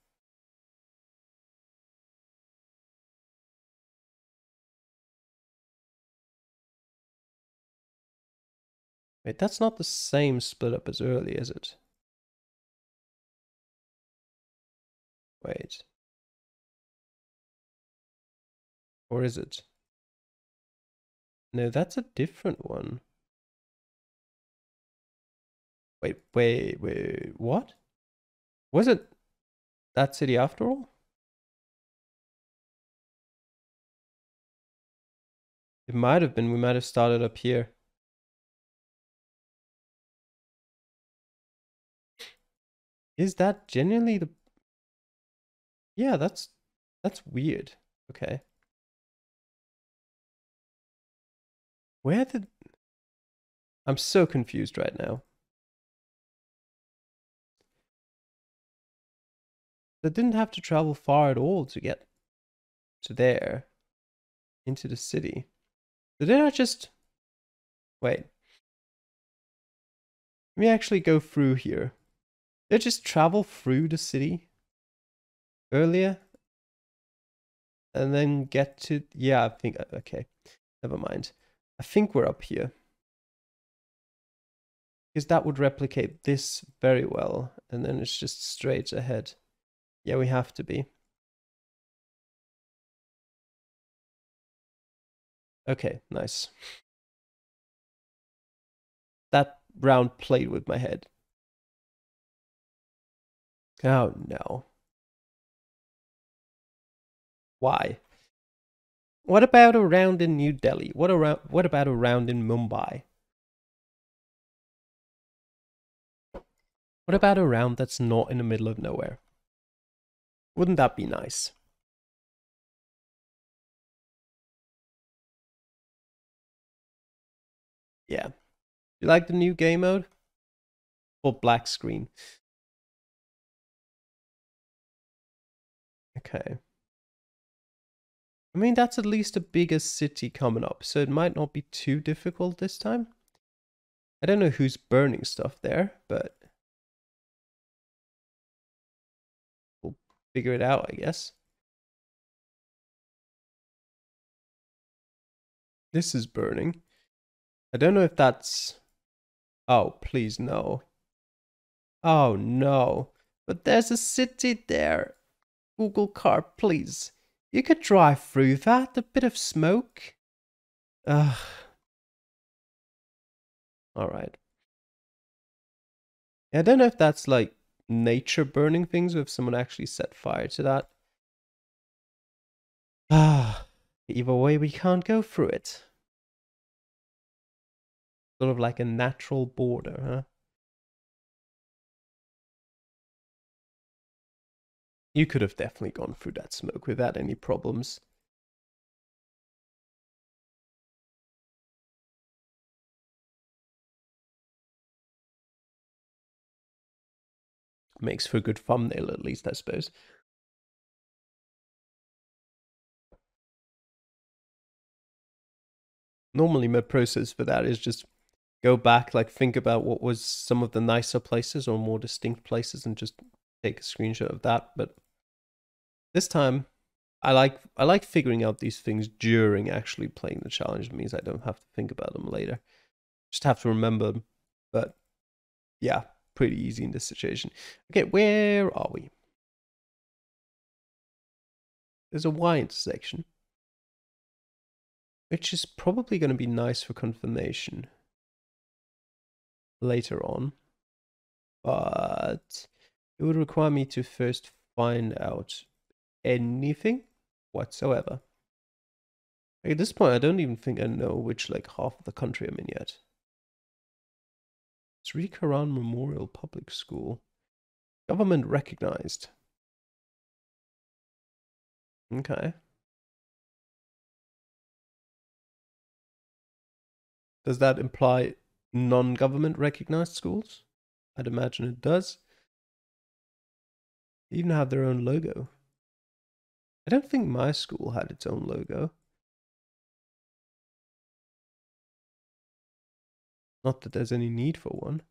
Wait, that's not the same split up as early, is it? Wait. Or is it? No, that's a different one. Wait, wait, wait, what? Was it that city after all? It might have been. We might have started up here. Is that genuinely the... Yeah, that's... That's weird. Okay. Where did... I'm so confused right now. They didn't have to travel far at all to get to there, into the city. Did they not just... Wait. Let me actually go through here. Did they just travel through the city earlier? And then get to... Yeah, I think... Uh, okay, never mind. I think we're up here. Because that would replicate this very well. And then it's just straight ahead. Yeah, we have to be. Okay, nice. That round played with my head. Oh no. Why? What about a round in New Delhi? What around what about a round in Mumbai? What about a round that's not in the middle of nowhere? Wouldn't that be nice? Yeah. You like the new game mode? Or black screen? Okay. I mean, that's at least a bigger city coming up, so it might not be too difficult this time. I don't know who's burning stuff there, but figure it out, I guess. This is burning. I don't know if that's... Oh, please, no. Oh, no. But there's a city there. Google car, please. You could drive through that. A bit of smoke. Ugh. Alright. I don't know if that's like nature burning things if someone actually set fire to that. Ah, either way, we can't go through it. Sort of like a natural border, huh? You could have definitely gone through that smoke without any problems. Makes for a good thumbnail at least, I suppose. Normally my process for that is just go back, like think about what was some of the nicer places or more distinct places and just take a screenshot of that. But this time, I like I like figuring out these things during actually playing the challenge. It means I don't have to think about them later. Just have to remember them. But yeah, pretty easy in this situation. Okay, where are we? There's a Y intersection. Which is probably going to be nice for confirmation later on. But it would require me to first find out anything whatsoever. At this point, I don't even think I know which like half of the country I'm in yet. Sri Karan Memorial Public School. Government recognized. Okay. Does that imply non-government recognized schools? I'd imagine it does. They even have their own logo. I don't think my school had its own logo. Not that there's any need for one.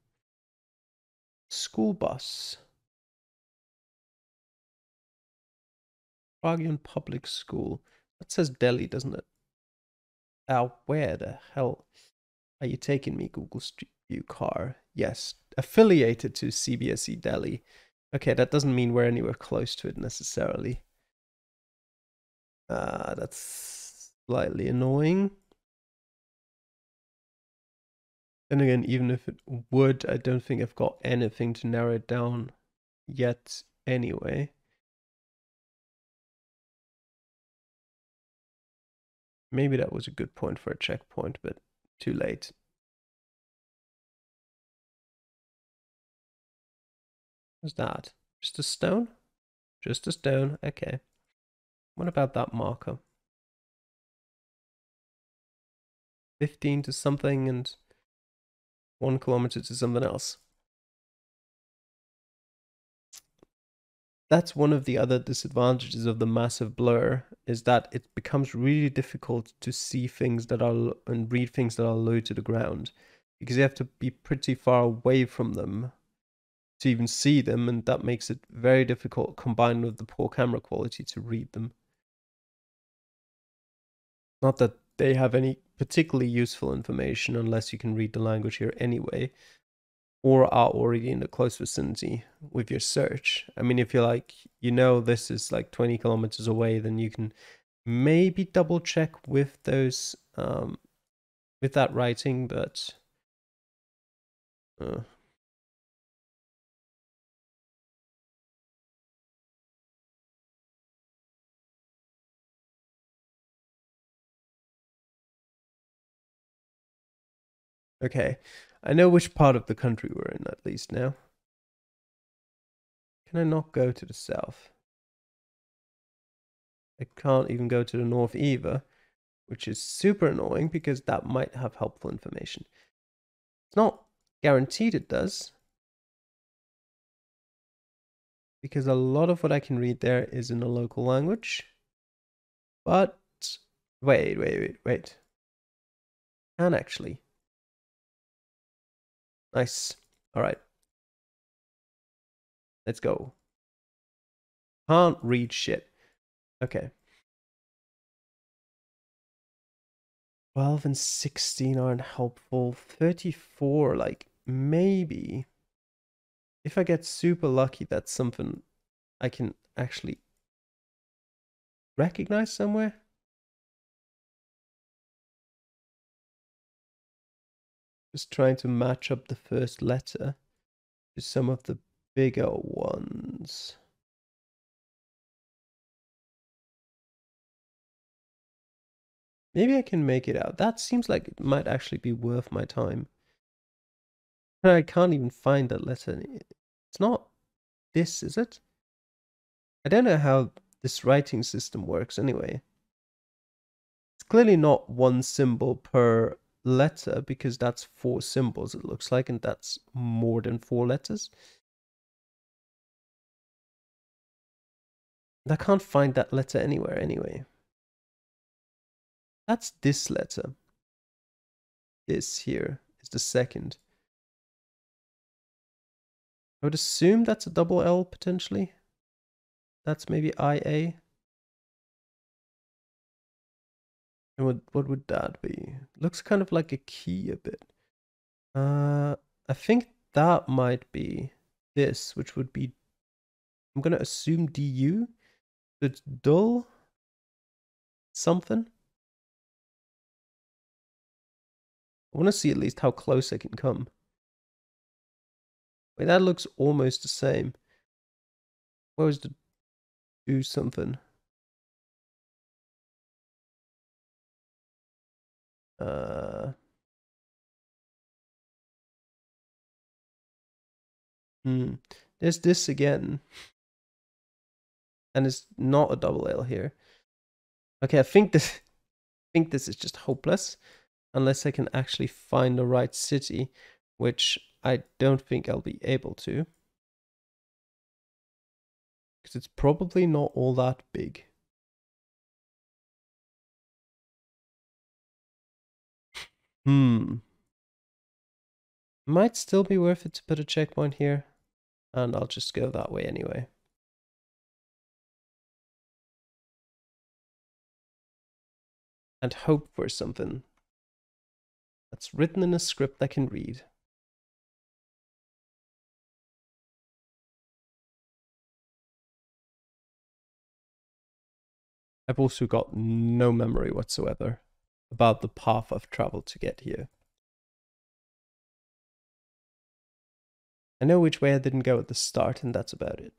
School bus. Pragian Public School. That says Delhi, doesn't it? Oh, where the hell are you taking me, Google Street View car? Yes, affiliated to CBSE Delhi. Okay, that doesn't mean we're anywhere close to it necessarily. Uh, that's slightly annoying. Then again, even if it would, I don't think I've got anything to narrow it down yet anyway. Maybe that was a good point for a checkpoint, but too late. What's that? Just a stone? Just a stone, okay. What about that marker? 15 to something and 1 kilometer to something else. That's one of the other disadvantages of the massive blur is that it becomes really difficult to see things that are and read things that are low to the ground because you have to be pretty far away from them to even see them and that makes it very difficult combined with the poor camera quality to read them. Not that they have any particularly useful information unless you can read the language here anyway, or are already in the close vicinity with your search. I mean, if you're like, you know, this is like 20 kilometers away, then you can maybe double check with those, um, with that writing, but uh, Okay, I know which part of the country we're in at least now. Can I not go to the south? I can't even go to the north either, which is super annoying because that might have helpful information. It's not guaranteed it does, because a lot of what I can read there is in a local language. But wait, wait, wait, wait. Can actually. Nice. All right. Let's go. Can't read shit. Okay. 12 and 16 aren't helpful. 34, like, maybe. If I get super lucky, that's something I can actually recognize somewhere. Just trying to match up the first letter to some of the bigger ones. Maybe I can make it out. That seems like it might actually be worth my time. I can't even find that letter. It's not this, is it? I don't know how this writing system works anyway. It's clearly not one symbol per letter because that's four symbols it looks like and that's more than four letters. I can't find that letter anywhere anyway. That's this letter. This here is the second. I would assume that's a double L potentially. That's maybe IA. And what, what would that be? Looks kind of like a key a bit. Uh, I think that might be this, which would be, I'm going to assume DU. It's dull something. I want to see at least how close I can come. Wait, that looks almost the same. Where was the do something? Uh, hmm. There's this again. And it's not a double L here. Okay, I think this I think this is just hopeless unless I can actually find the right city, which I don't think I'll be able to. Because it's probably not all that big. Hmm. Might still be worth it to put a checkpoint here. And I'll just go that way anyway. And hope for something that's written in a script I can read. I've also got no memory whatsoever about the path I've traveled to get here. I know which way I didn't go at the start, and that's about it.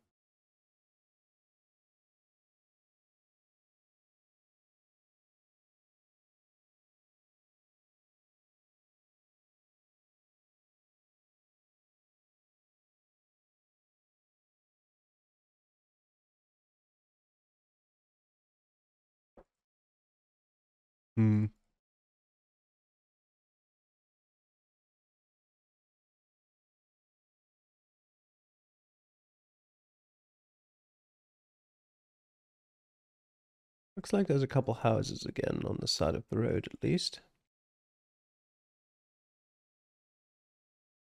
Looks like there's a couple houses again on the side of the road at least.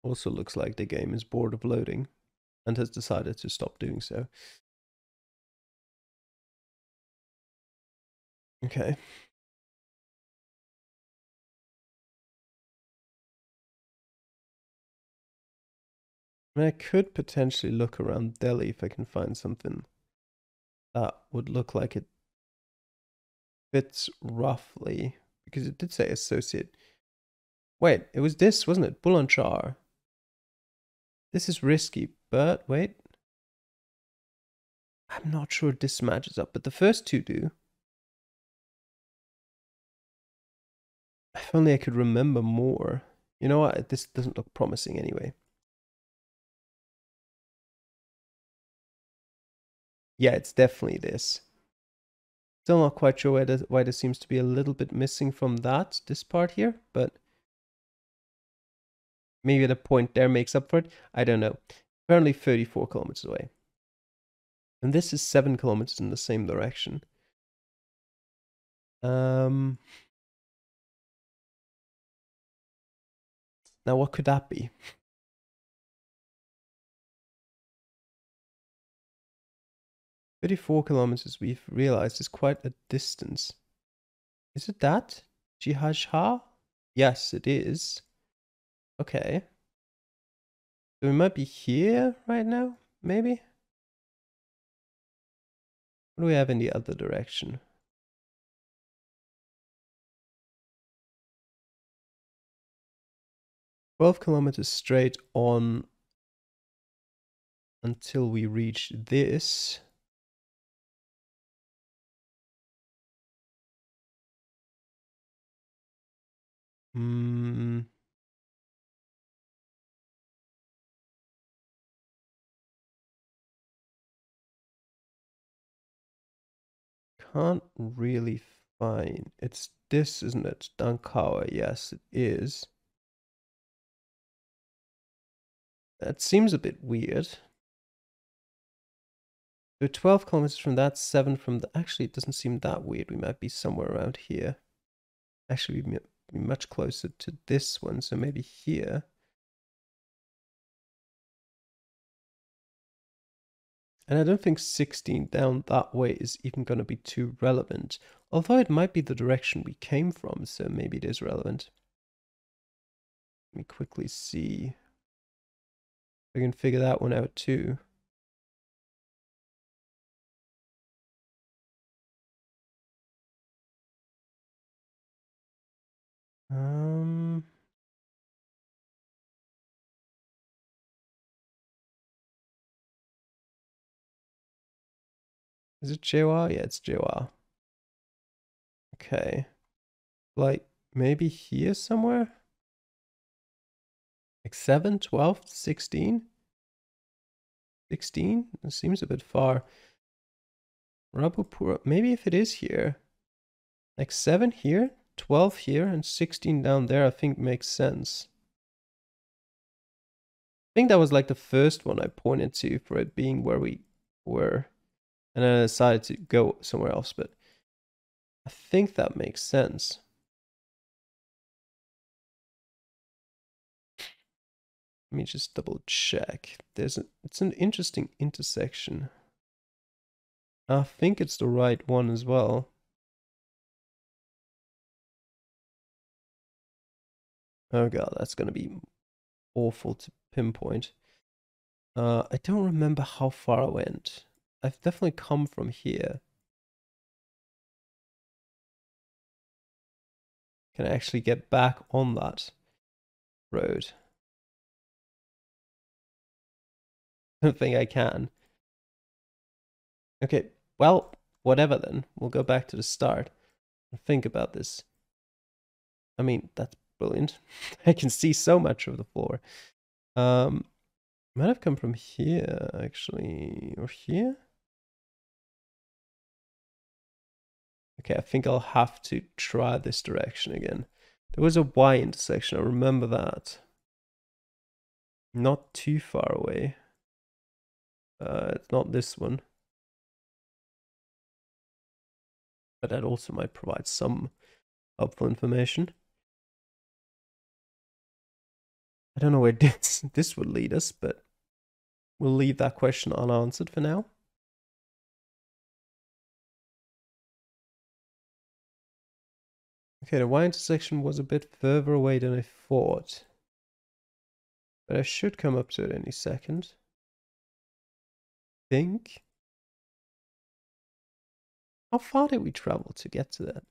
Also looks like the game is bored of loading and has decided to stop doing so. Okay. I mean, I could potentially look around Delhi if I can find something that would look like it fits roughly. Because it did say associate. Wait, it was this, wasn't it? Bulandshahr. This is risky, but wait. I'm not sure this matches up, but the first two do. If only I could remember more. You know what? This doesn't look promising anyway. Yeah, it's definitely this. Still not quite sure why, there seems to be a little bit missing from that, this part here, but maybe the point there makes up for it. I don't know. Apparently 34 kilometers away. And this is 7 kilometers in the same direction. Um, now what could that be? 34 kilometers we've realized is quite a distance. Is it that? Jhajhar? Yes, it is. Okay. So we might be here right now, maybe? What do we have in the other direction? Twelve kilometers straight on until we reach this. Hmm. Can't really find. It's this, isn't it? Dankaur. Yes, it is. That seems a bit weird. So 12 kilometers from that, 7 from the... Actually, it doesn't seem that weird. We might be somewhere around here. Actually, we much closer to this one, so maybe here. And I don't think 16 down that way is even going to be too relevant. Although it might be the direction we came from, so maybe it is relevant. Let me quickly see. I can figure that one out too. Um. Is it Jewar? Yeah, it's Jewar. Okay. Like, maybe here somewhere? Like 7, 12, 16? 16? It seems a bit far. Rabupura, maybe if it is here. Like 7 here? 12 here and 16 down there, I think makes sense. I think that was like the first one I pointed to for it being where we were. and then I decided to go somewhere else, but I think that makes sense. Let me just double check. There's a, it's an interesting intersection. I think it's the right one as well. Oh god, that's gonna be awful to pinpoint. Uh, I don't remember how far I went. I've definitely come from here. Can I actually get back on that road? I don't think I can. Okay, well, whatever then. We'll go back to the start and think about this. I mean, that's brilliant. I can see so much of the floor. Um, might have come from here, actually. Or here? Okay, I think I'll have to try this direction again. There was a Y intersection, I remember that. Not too far away. Uh, it's not this one. But that also might provide some helpful information. I don't know where this, this would lead us, but we'll leave that question unanswered for now. Okay, the Y intersection was a bit further away than I thought. But I should come up to it any second. Think. How far did we travel to get to that?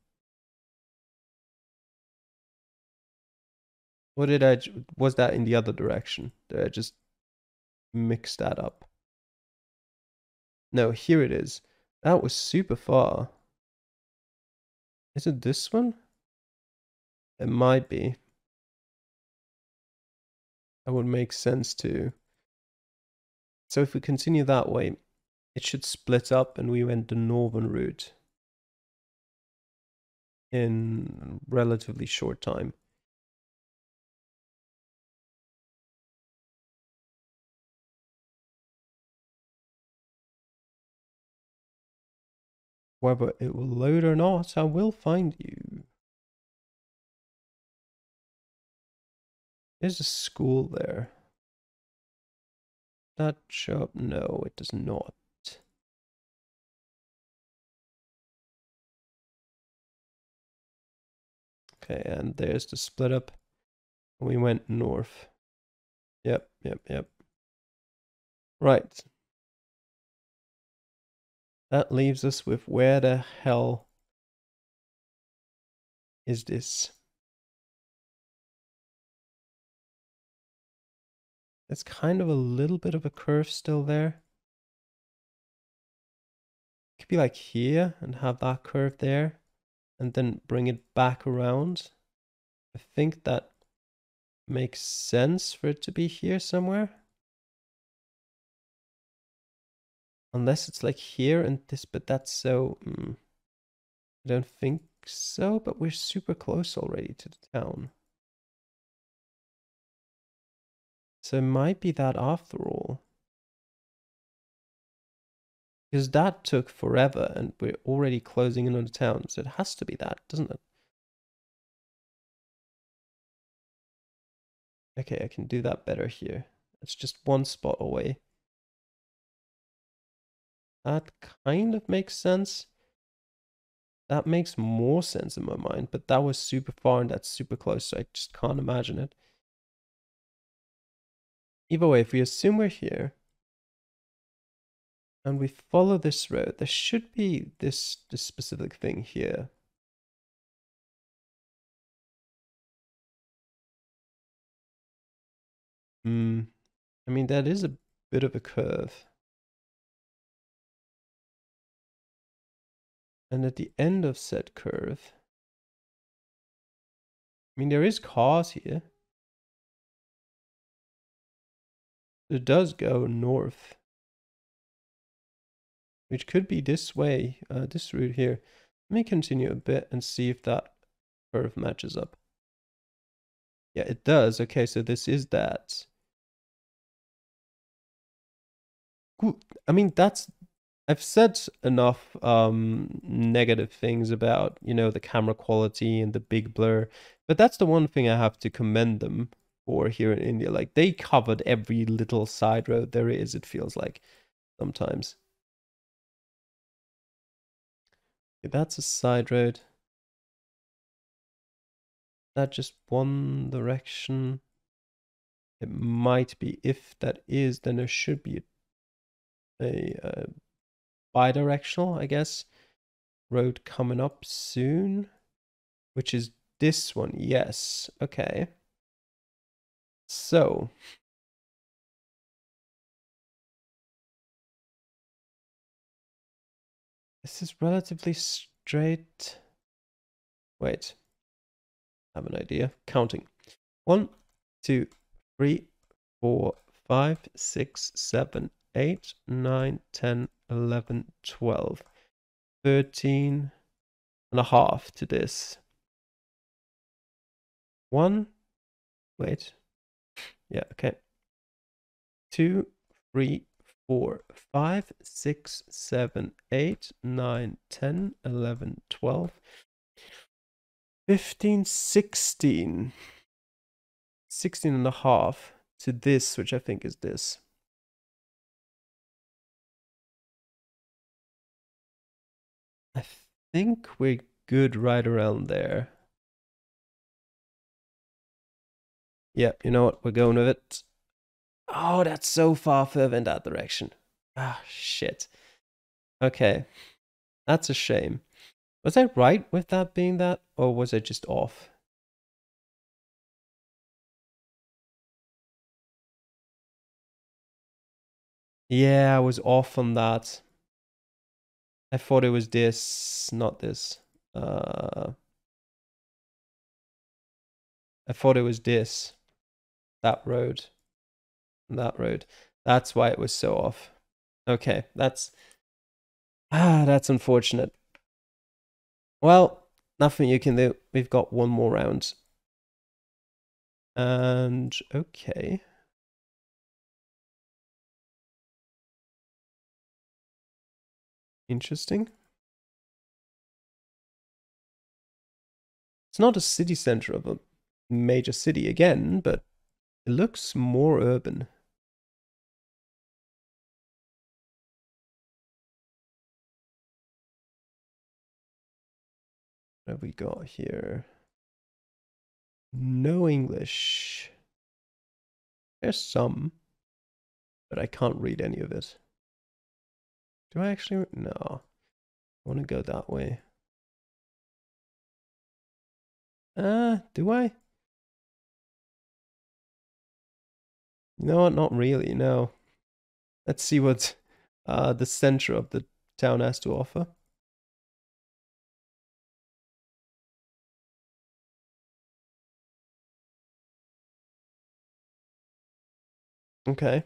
Or did I, was that in the other direction? Did I just mix that up? No, here it is. That was super far. Is it this one? It might be. That would make sense too. So if we continue that way, it should split up and we went the northern route in relatively short time. Whether it will load or not, I will find you. There's a school there. That show up? No, it does not. Okay, and there's the split up. We went north. Yep, yep, yep. Right. That leaves us with where the hell is this? It's kind of a little bit of a curve still there. Could be like here and have that curve there and then bring it back around. I think that makes sense for it to be here somewhere. Unless it's like here and this, but that's so... Mm, I don't think so, but we're super close already to the town. So it might be that after all. Because that took forever and we're already closing in on the town. So it has to be that, doesn't it? Okay, I can do that better here. It's just one spot away. That kind of makes sense. That makes more sense in my mind, but that was super far and that's super close, so I just can't imagine it. Either way, if we assume we're here and we follow this road, there should be this, this specific thing here. Hmm. I mean, that is a bit of a curve. And at the end of said curve, I mean, there is cars here. It does go north. Which could be this way, uh, this route here. Let me continue a bit and see if that curve matches up. Yeah, it does. Okay, so this is that. I mean, that's I've said enough um, negative things about, you know, the camera quality and the big blur, but that's the one thing I have to commend them for here in India. Like they covered every little side road there is, it feels like sometimes. Okay, that's a side road. That just one direction. It might be, if that is, then there should be a, a, a bi-directional, I guess, road coming up soon, which is this one. Yes. Okay. So. This is relatively straight. Wait. I have an idea. Counting. One, two, three, four, five, six, seven, 8, 9, 10, 11, 12, 13 and a half to this. One, wait, yeah, okay. Two, three, four, five, six, seven, eight, nine, 10, 11, 12, 15, 16. 16 and a half to this, which I think is this. Think we're good right around there. Yeah, you know what? We're going with it. Oh, that's so far further in that direction. Ah, shit. Okay. That's a shame. Was I right with that being that, or was I just off? Yeah, I was off on that. I thought it was this, not this. Uh, I thought it was this. That road. That road. That's why it was so off. Okay, that's... Ah, that's unfortunate. Well, nothing you can do. We've got one more round. And, okay. Interesting. It's not a city center of a major city again, but it looks more urban. What have we got here? No English. There's some, but I can't read any of it. Do I actually? No. I want to go that way. Uh, do I? No, not really, no. Let's see what uh, the center of the town has to offer. Okay.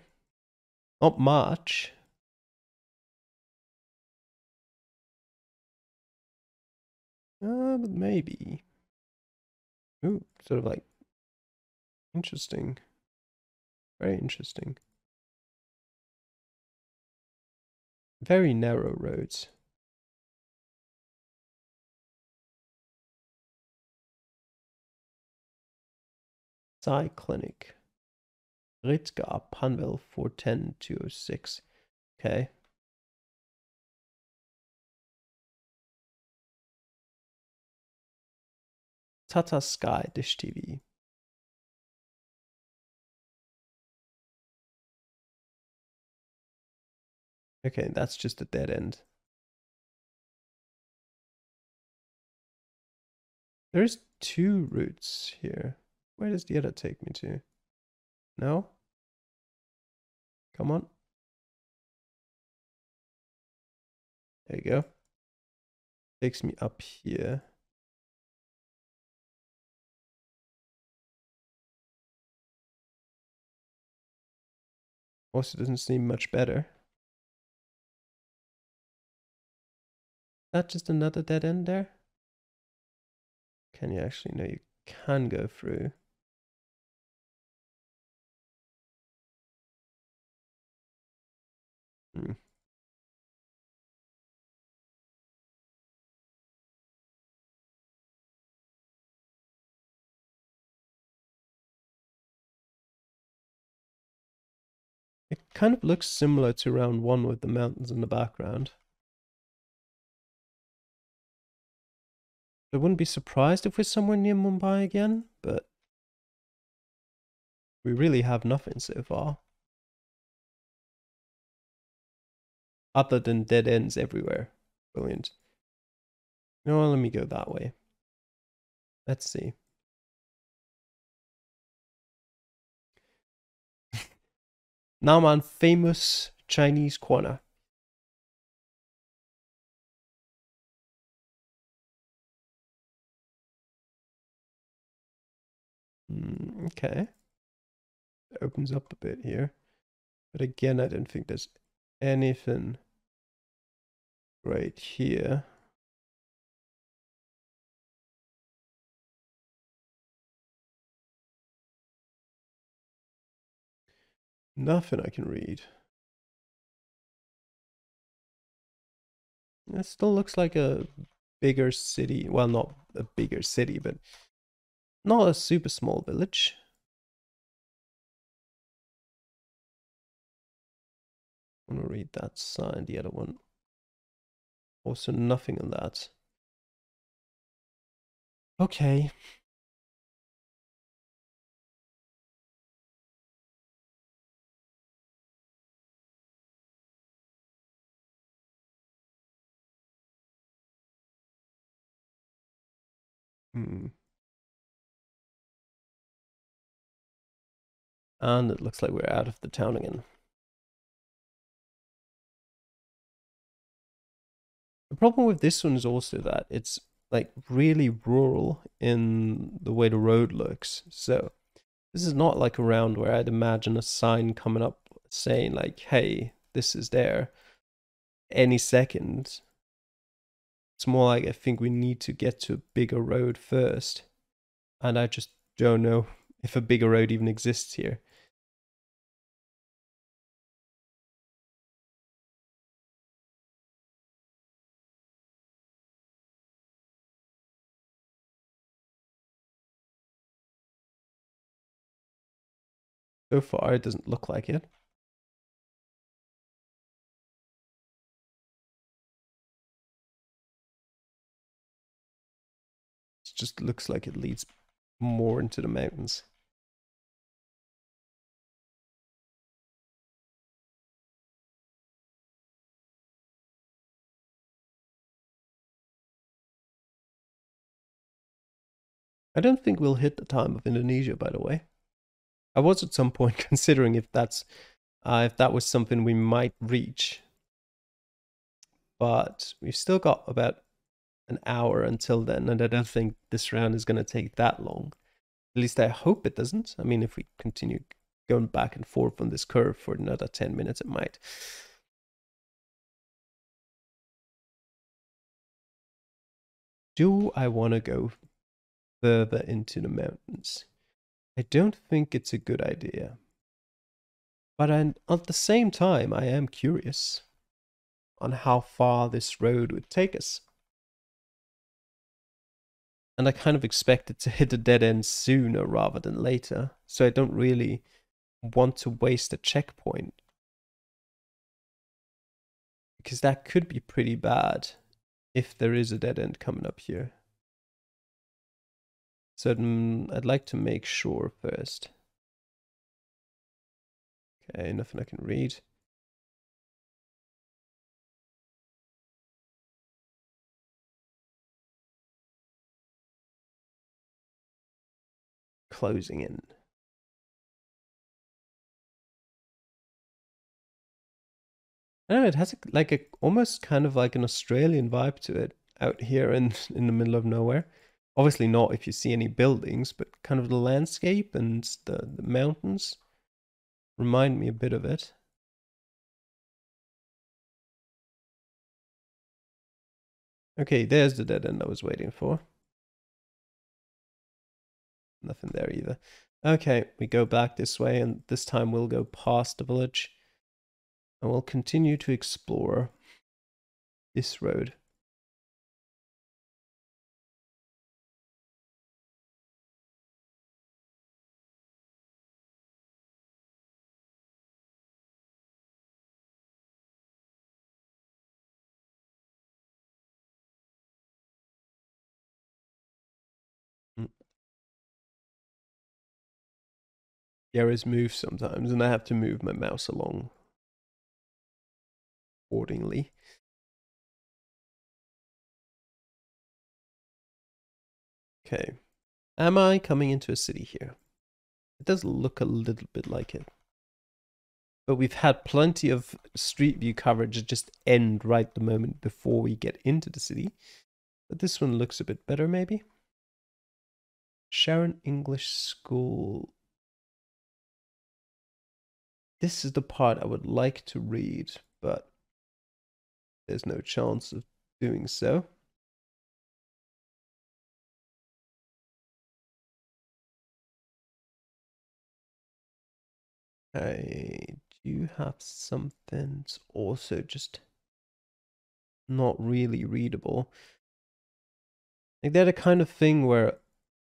Not much. Uh, but maybe. Ooh, sort of like interesting. Very interesting. Very narrow roads. Eye Clinic. Ritzgar, Panvel, 410 206. Okay. Tata Sky Dish TV. Okay, that's just a dead end. There's two routes here. Where does the other take me to? No? Come on. There you go. Takes me up here. Also doesn't seem much better. That just another dead end there? Can you actually? No, you can go through. Hmm. Kind of looks similar to round one with the mountains in the background. I wouldn't be surprised if we're somewhere near Mumbai again, but we really have nothing so far. Other than dead ends everywhere. Brilliant. No, let me go that way. Let's see. Naman famous Chinese corner. Mm, okay. It opens up a bit here. But again, I don't think there's anything right here. Nothing I can read. It still looks like a bigger city. Well, not a bigger city, but not a super small village. I'm gonna read that sign, the other one. Also nothing on that. Okay. Hmm. And it looks like we're out of the town again. The problem with this one is also that it's like really rural in the way the road looks. So this is not like around where I'd imagine a sign coming up saying like, hey, this is there any second. It's more like I think we need to get to a bigger road first. And I just don't know if a bigger road even exists here. So far, it doesn't look like it. Just looks like it leads more into the mountains. I don't think we'll hit the time of Indonesia, by the way. I was at some point considering if that's uh, if that was something we might reach, but we've still got about an hour until then, and I don't think this round is going to take that long. At least I hope it doesn't. I mean, if we continue going back and forth on this curve for another 10 minutes, it might. Do I want to go further into the mountains? I don't think it's a good idea. But I, at the same time, I am curious on how far this road would take us. And I kind of expect it to hit a dead end sooner rather than later, so I don't really want to waste a checkpoint. Because that could be pretty bad if there is a dead end coming up here. So I'd, I'd like to make sure first. Okay, nothing I can read. Closing in. I know it has a, like a almost kind of like an Australian vibe to it out here in in the middle of nowhere obviously not if you see any buildings, but kind of the landscape and the, the mountains remind me a bit of it. Okay, there's the dead end I was waiting for. Nothing there either. Okay, we go back this way, and this time we'll go past the village. And we'll continue to explore this road. Arrows move sometimes, and I have to move my mouse along accordingly. Okay. Am I coming into a city here? It does look a little bit like it. But we've had plenty of street view coverage just end right the moment before we get into the city. But this one looks a bit better, maybe. Sharon English School. This is the part I would like to read, but there's no chance of doing so. I do have something that's also just not really readable. Like they're the kind of thing where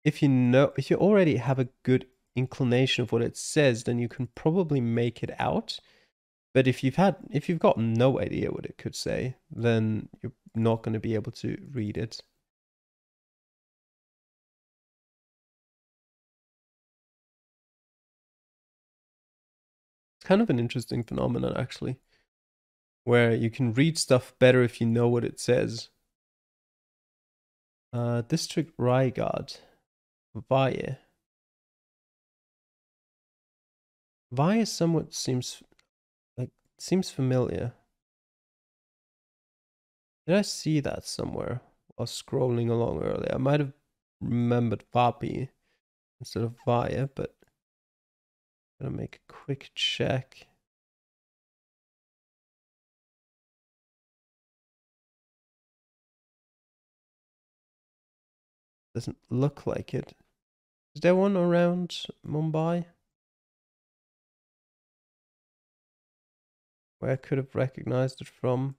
if you know if you already have a good inclination of what it says, then you can probably make it out. But if you've had if you've got no idea what it could say, then you're not going to be able to read it. It's kind of an interesting phenomenon, actually, where you can read stuff better if you know what it says. Uh, District Raigad, Via. Via somewhat seems like seems familiar. Did I see that somewhere while scrolling along earlier? I might have remembered Vapi instead of Via, but Gonna make a quick check. Doesn't look like it. Is there one around Mumbai? Where I could have recognized it from?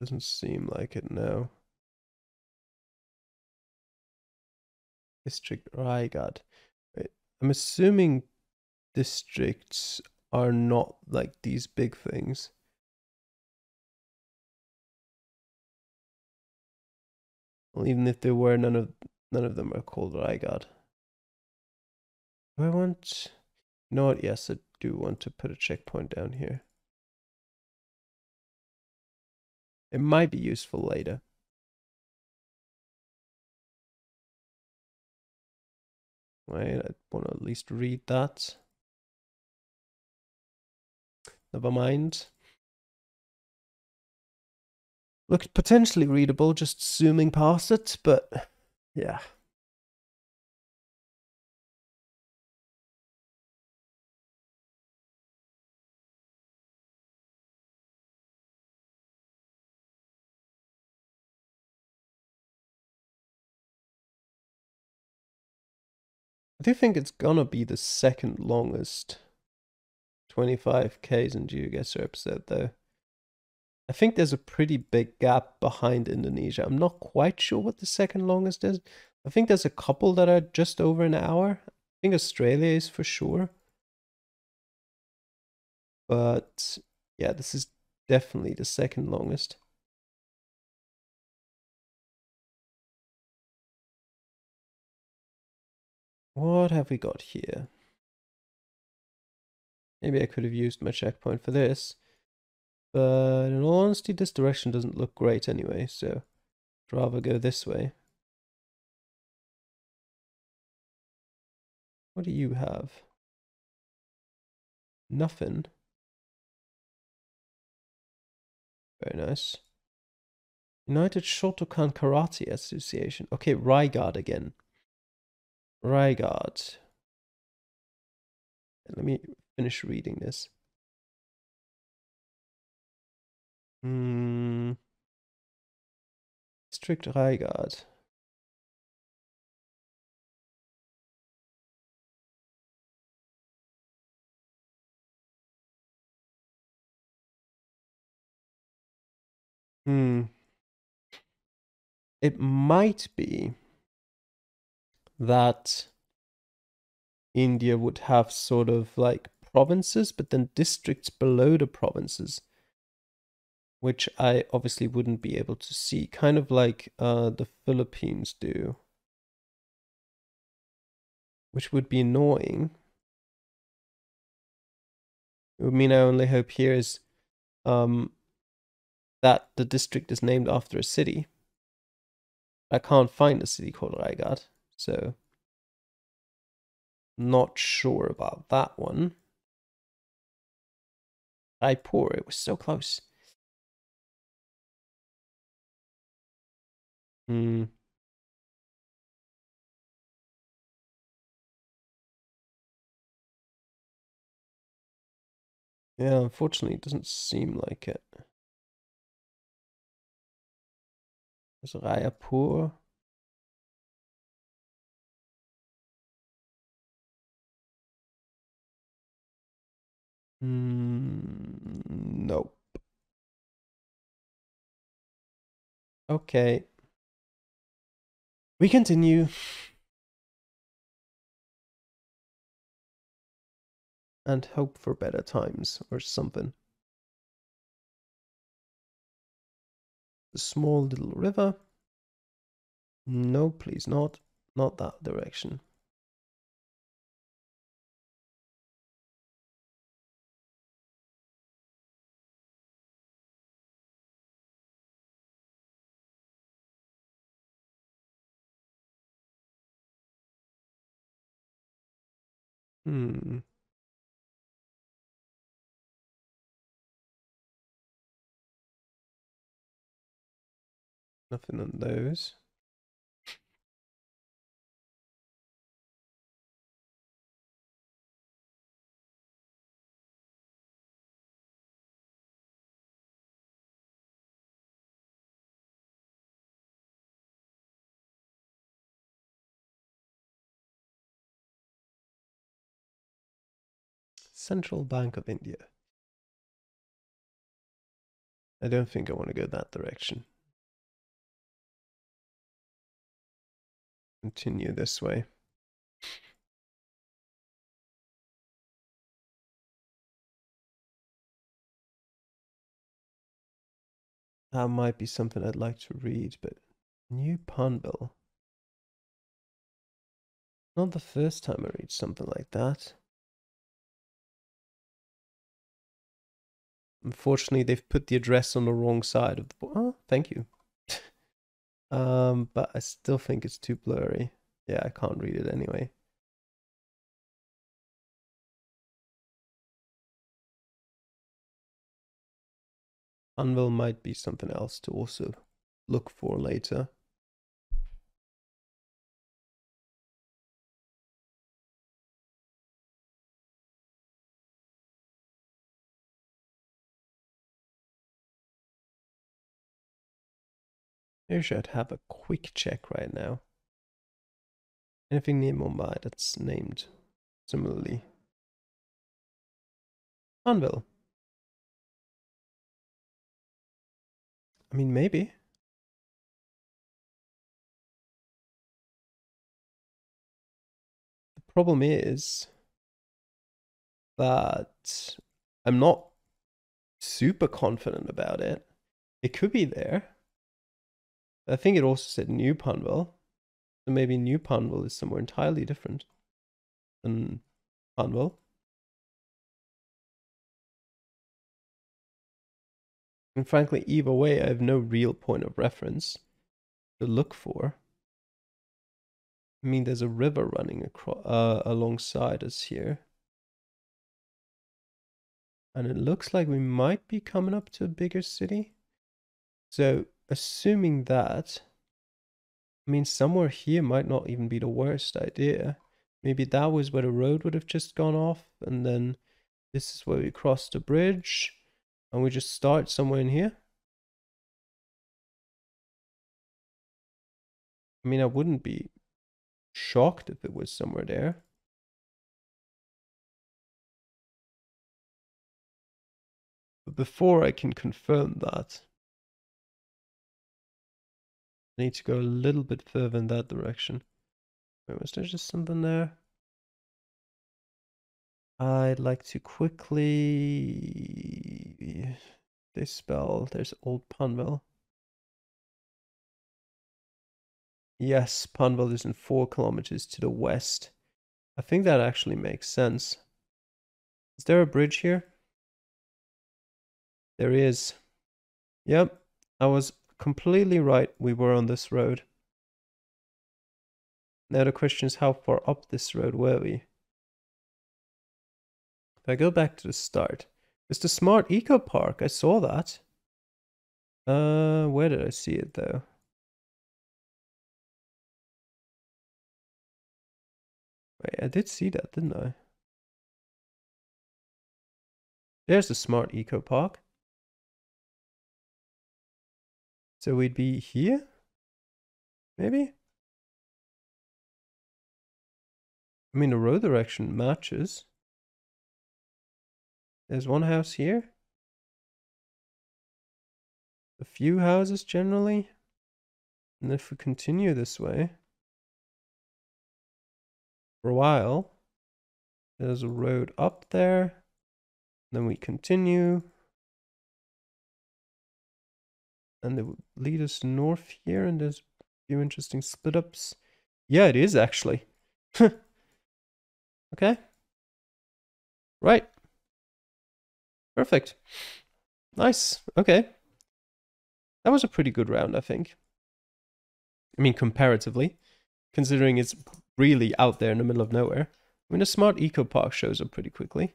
Doesn't seem like it, no. District oh, Raigad. I'm assuming districts are not like these big things. Well, even if they were, none of none of them are called oh, Raigad. I want? You know what? Yes, I do want to put a checkpoint down here. It might be useful later. Wait, I want to at least read that. Never mind. Looked potentially readable just zooming past it, but yeah. I do think it's gonna be the second longest 25Ks in GeoGuessr episode, though. I think there's a pretty big gap behind Indonesia. I'm not quite sure what the second longest is. I think there's a couple that are just over an hour. I think Australia is for sure. But yeah, this is definitely the second longest. What have we got here? Maybe I could have used my checkpoint for this. But in all honesty, this direction doesn't look great anyway, so I'd rather go this way. What do you have? Nothing. Very nice. United Shotokan Karate Association. Okay, Raigad again. Raigad. Let me finish reading this. Hmm. District Raigad. Hmm. It might be that India would have sort of like provinces, but then districts below the provinces. which I obviously wouldn't be able to see, kind of like uh, the Philippines do, which would be annoying. It would mean I only hope here is um, that the district is named after a city. I can't find a city called Raigad, so not sure about that one. Raipur, it was so close. Hmm. Yeah, unfortunately, it doesn't seem like it. There's Raipur. Mm, nope. Okay. We continue. And hope for better times or something. The small little river. No, please not. Not that direction. Hmm. Nothing on those. Central Bank of India. I don't think I want to go that direction. Continue this way. That might be something I'd like to read, but New Panvel. Not the first time I read something like that. Unfortunately, they've put the address on the wrong side of the board. Oh, thank you. um, but I still think it's too blurry. Yeah, I can't read it anyway. Anvil might be something else to also look for later. Maybe should have a quick check right now. Anything near Mumbai that's named similarly? Anvil. I mean, maybe. The problem is that I'm not super confident about it. It could be there. I think it also said New Panvel. So maybe New Panvel is somewhere entirely different than Panvel. And frankly, either way, I have no real point of reference to look for. I mean, there's a river running across uh, alongside us here. And it looks like we might be coming up to a bigger city. So assuming that, I mean, somewhere here might not even be the worst idea. Maybe that was where the road would have just gone off, and then this is where we cross the bridge, and we just start somewhere in here. I mean, I wouldn't be shocked if it was somewhere there. But before I can confirm that, I need to go a little bit further in that direction. Wait, was there just something there? I'd like to quickly dispel. There's Old Panvel. Yes, Panvel is in four kilometers to the west. I think that actually makes sense. Is there a bridge here? There is. Yep, I was completely right. We were on this road. Now the question is how far up this road were we? If I go back to the start, it's the Smart Eco Park. I saw that. Uh, where did I see it though? Wait, I did see that, didn't I? There's the Smart Eco Park. So we'd be here? Maybe? I mean, the road direction matches. There's one house here. A few houses generally. And if we continue this way for a while, there's a road up there. Then we continue. And they would lead us north here, and there's a few interesting split ups. Yeah, it is actually. okay. Right. Perfect. Nice. Okay. That was a pretty good round, I think. I mean, comparatively, considering it's really out there in the middle of nowhere. I mean, a smart eco park shows up pretty quickly.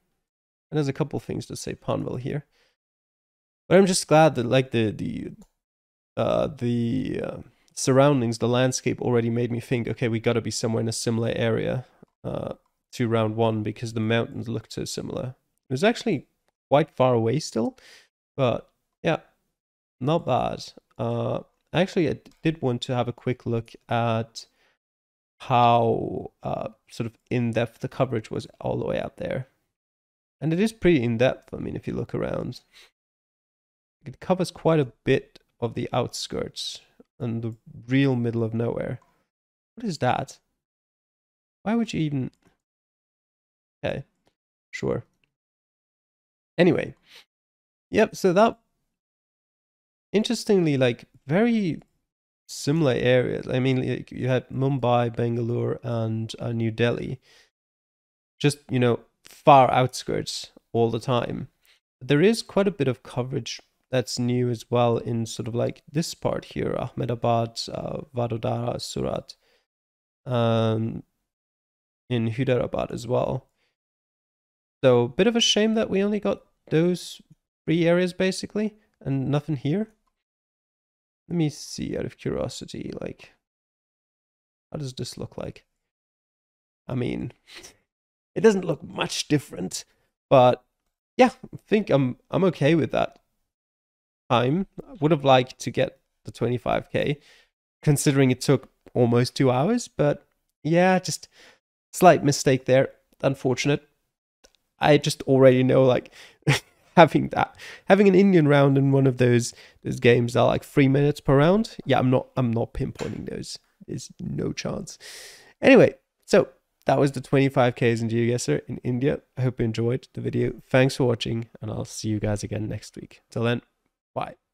And there's a couple things to say Panvel here. But I'm just glad that like the the uh, the uh, surroundings, the landscape already made me think, okay, we got to be somewhere in a similar area uh, to round one because the mountains looked so similar. It was actually quite far away still, but yeah, not bad. Uh, actually, I did want to have a quick look at how uh, sort of in depth the coverage was all the way out there. And it is pretty in depth. I mean, if you look around, it covers quite a bit of the outskirts and the real middle of nowhere. What is that? Why would you even. Okay, sure. Anyway, yep, so that. Interestingly, like, very similar areas. I mean, like, you had Mumbai, Bangalore, and uh, New Delhi. Just, you know, far outskirts all the time. There is quite a bit of coverage that's new as well in sort of like this part here Ahmedabad, uh, Vadodara, Surat, um, in Hyderabad as well. So, a bit of a shame that we only got those three areas basically and nothing here. Let me see out of curiosity, like, how does this look like? I mean, it doesn't look much different, but yeah, I think I'm I'm okay with that time. I would have liked to get the 25k, considering it took almost two hours. But yeah, just slight mistake there. Unfortunate. I just already know like having that having an Indian round in one of those those games are like three minutes per round. Yeah, I'm not I'm not pinpointing those. There's no chance. Anyway, so that was the 25Ks in GeoGuessr in India. I hope you enjoyed the video. Thanks for watching, and I'll see you guys again next week. Till then, bye.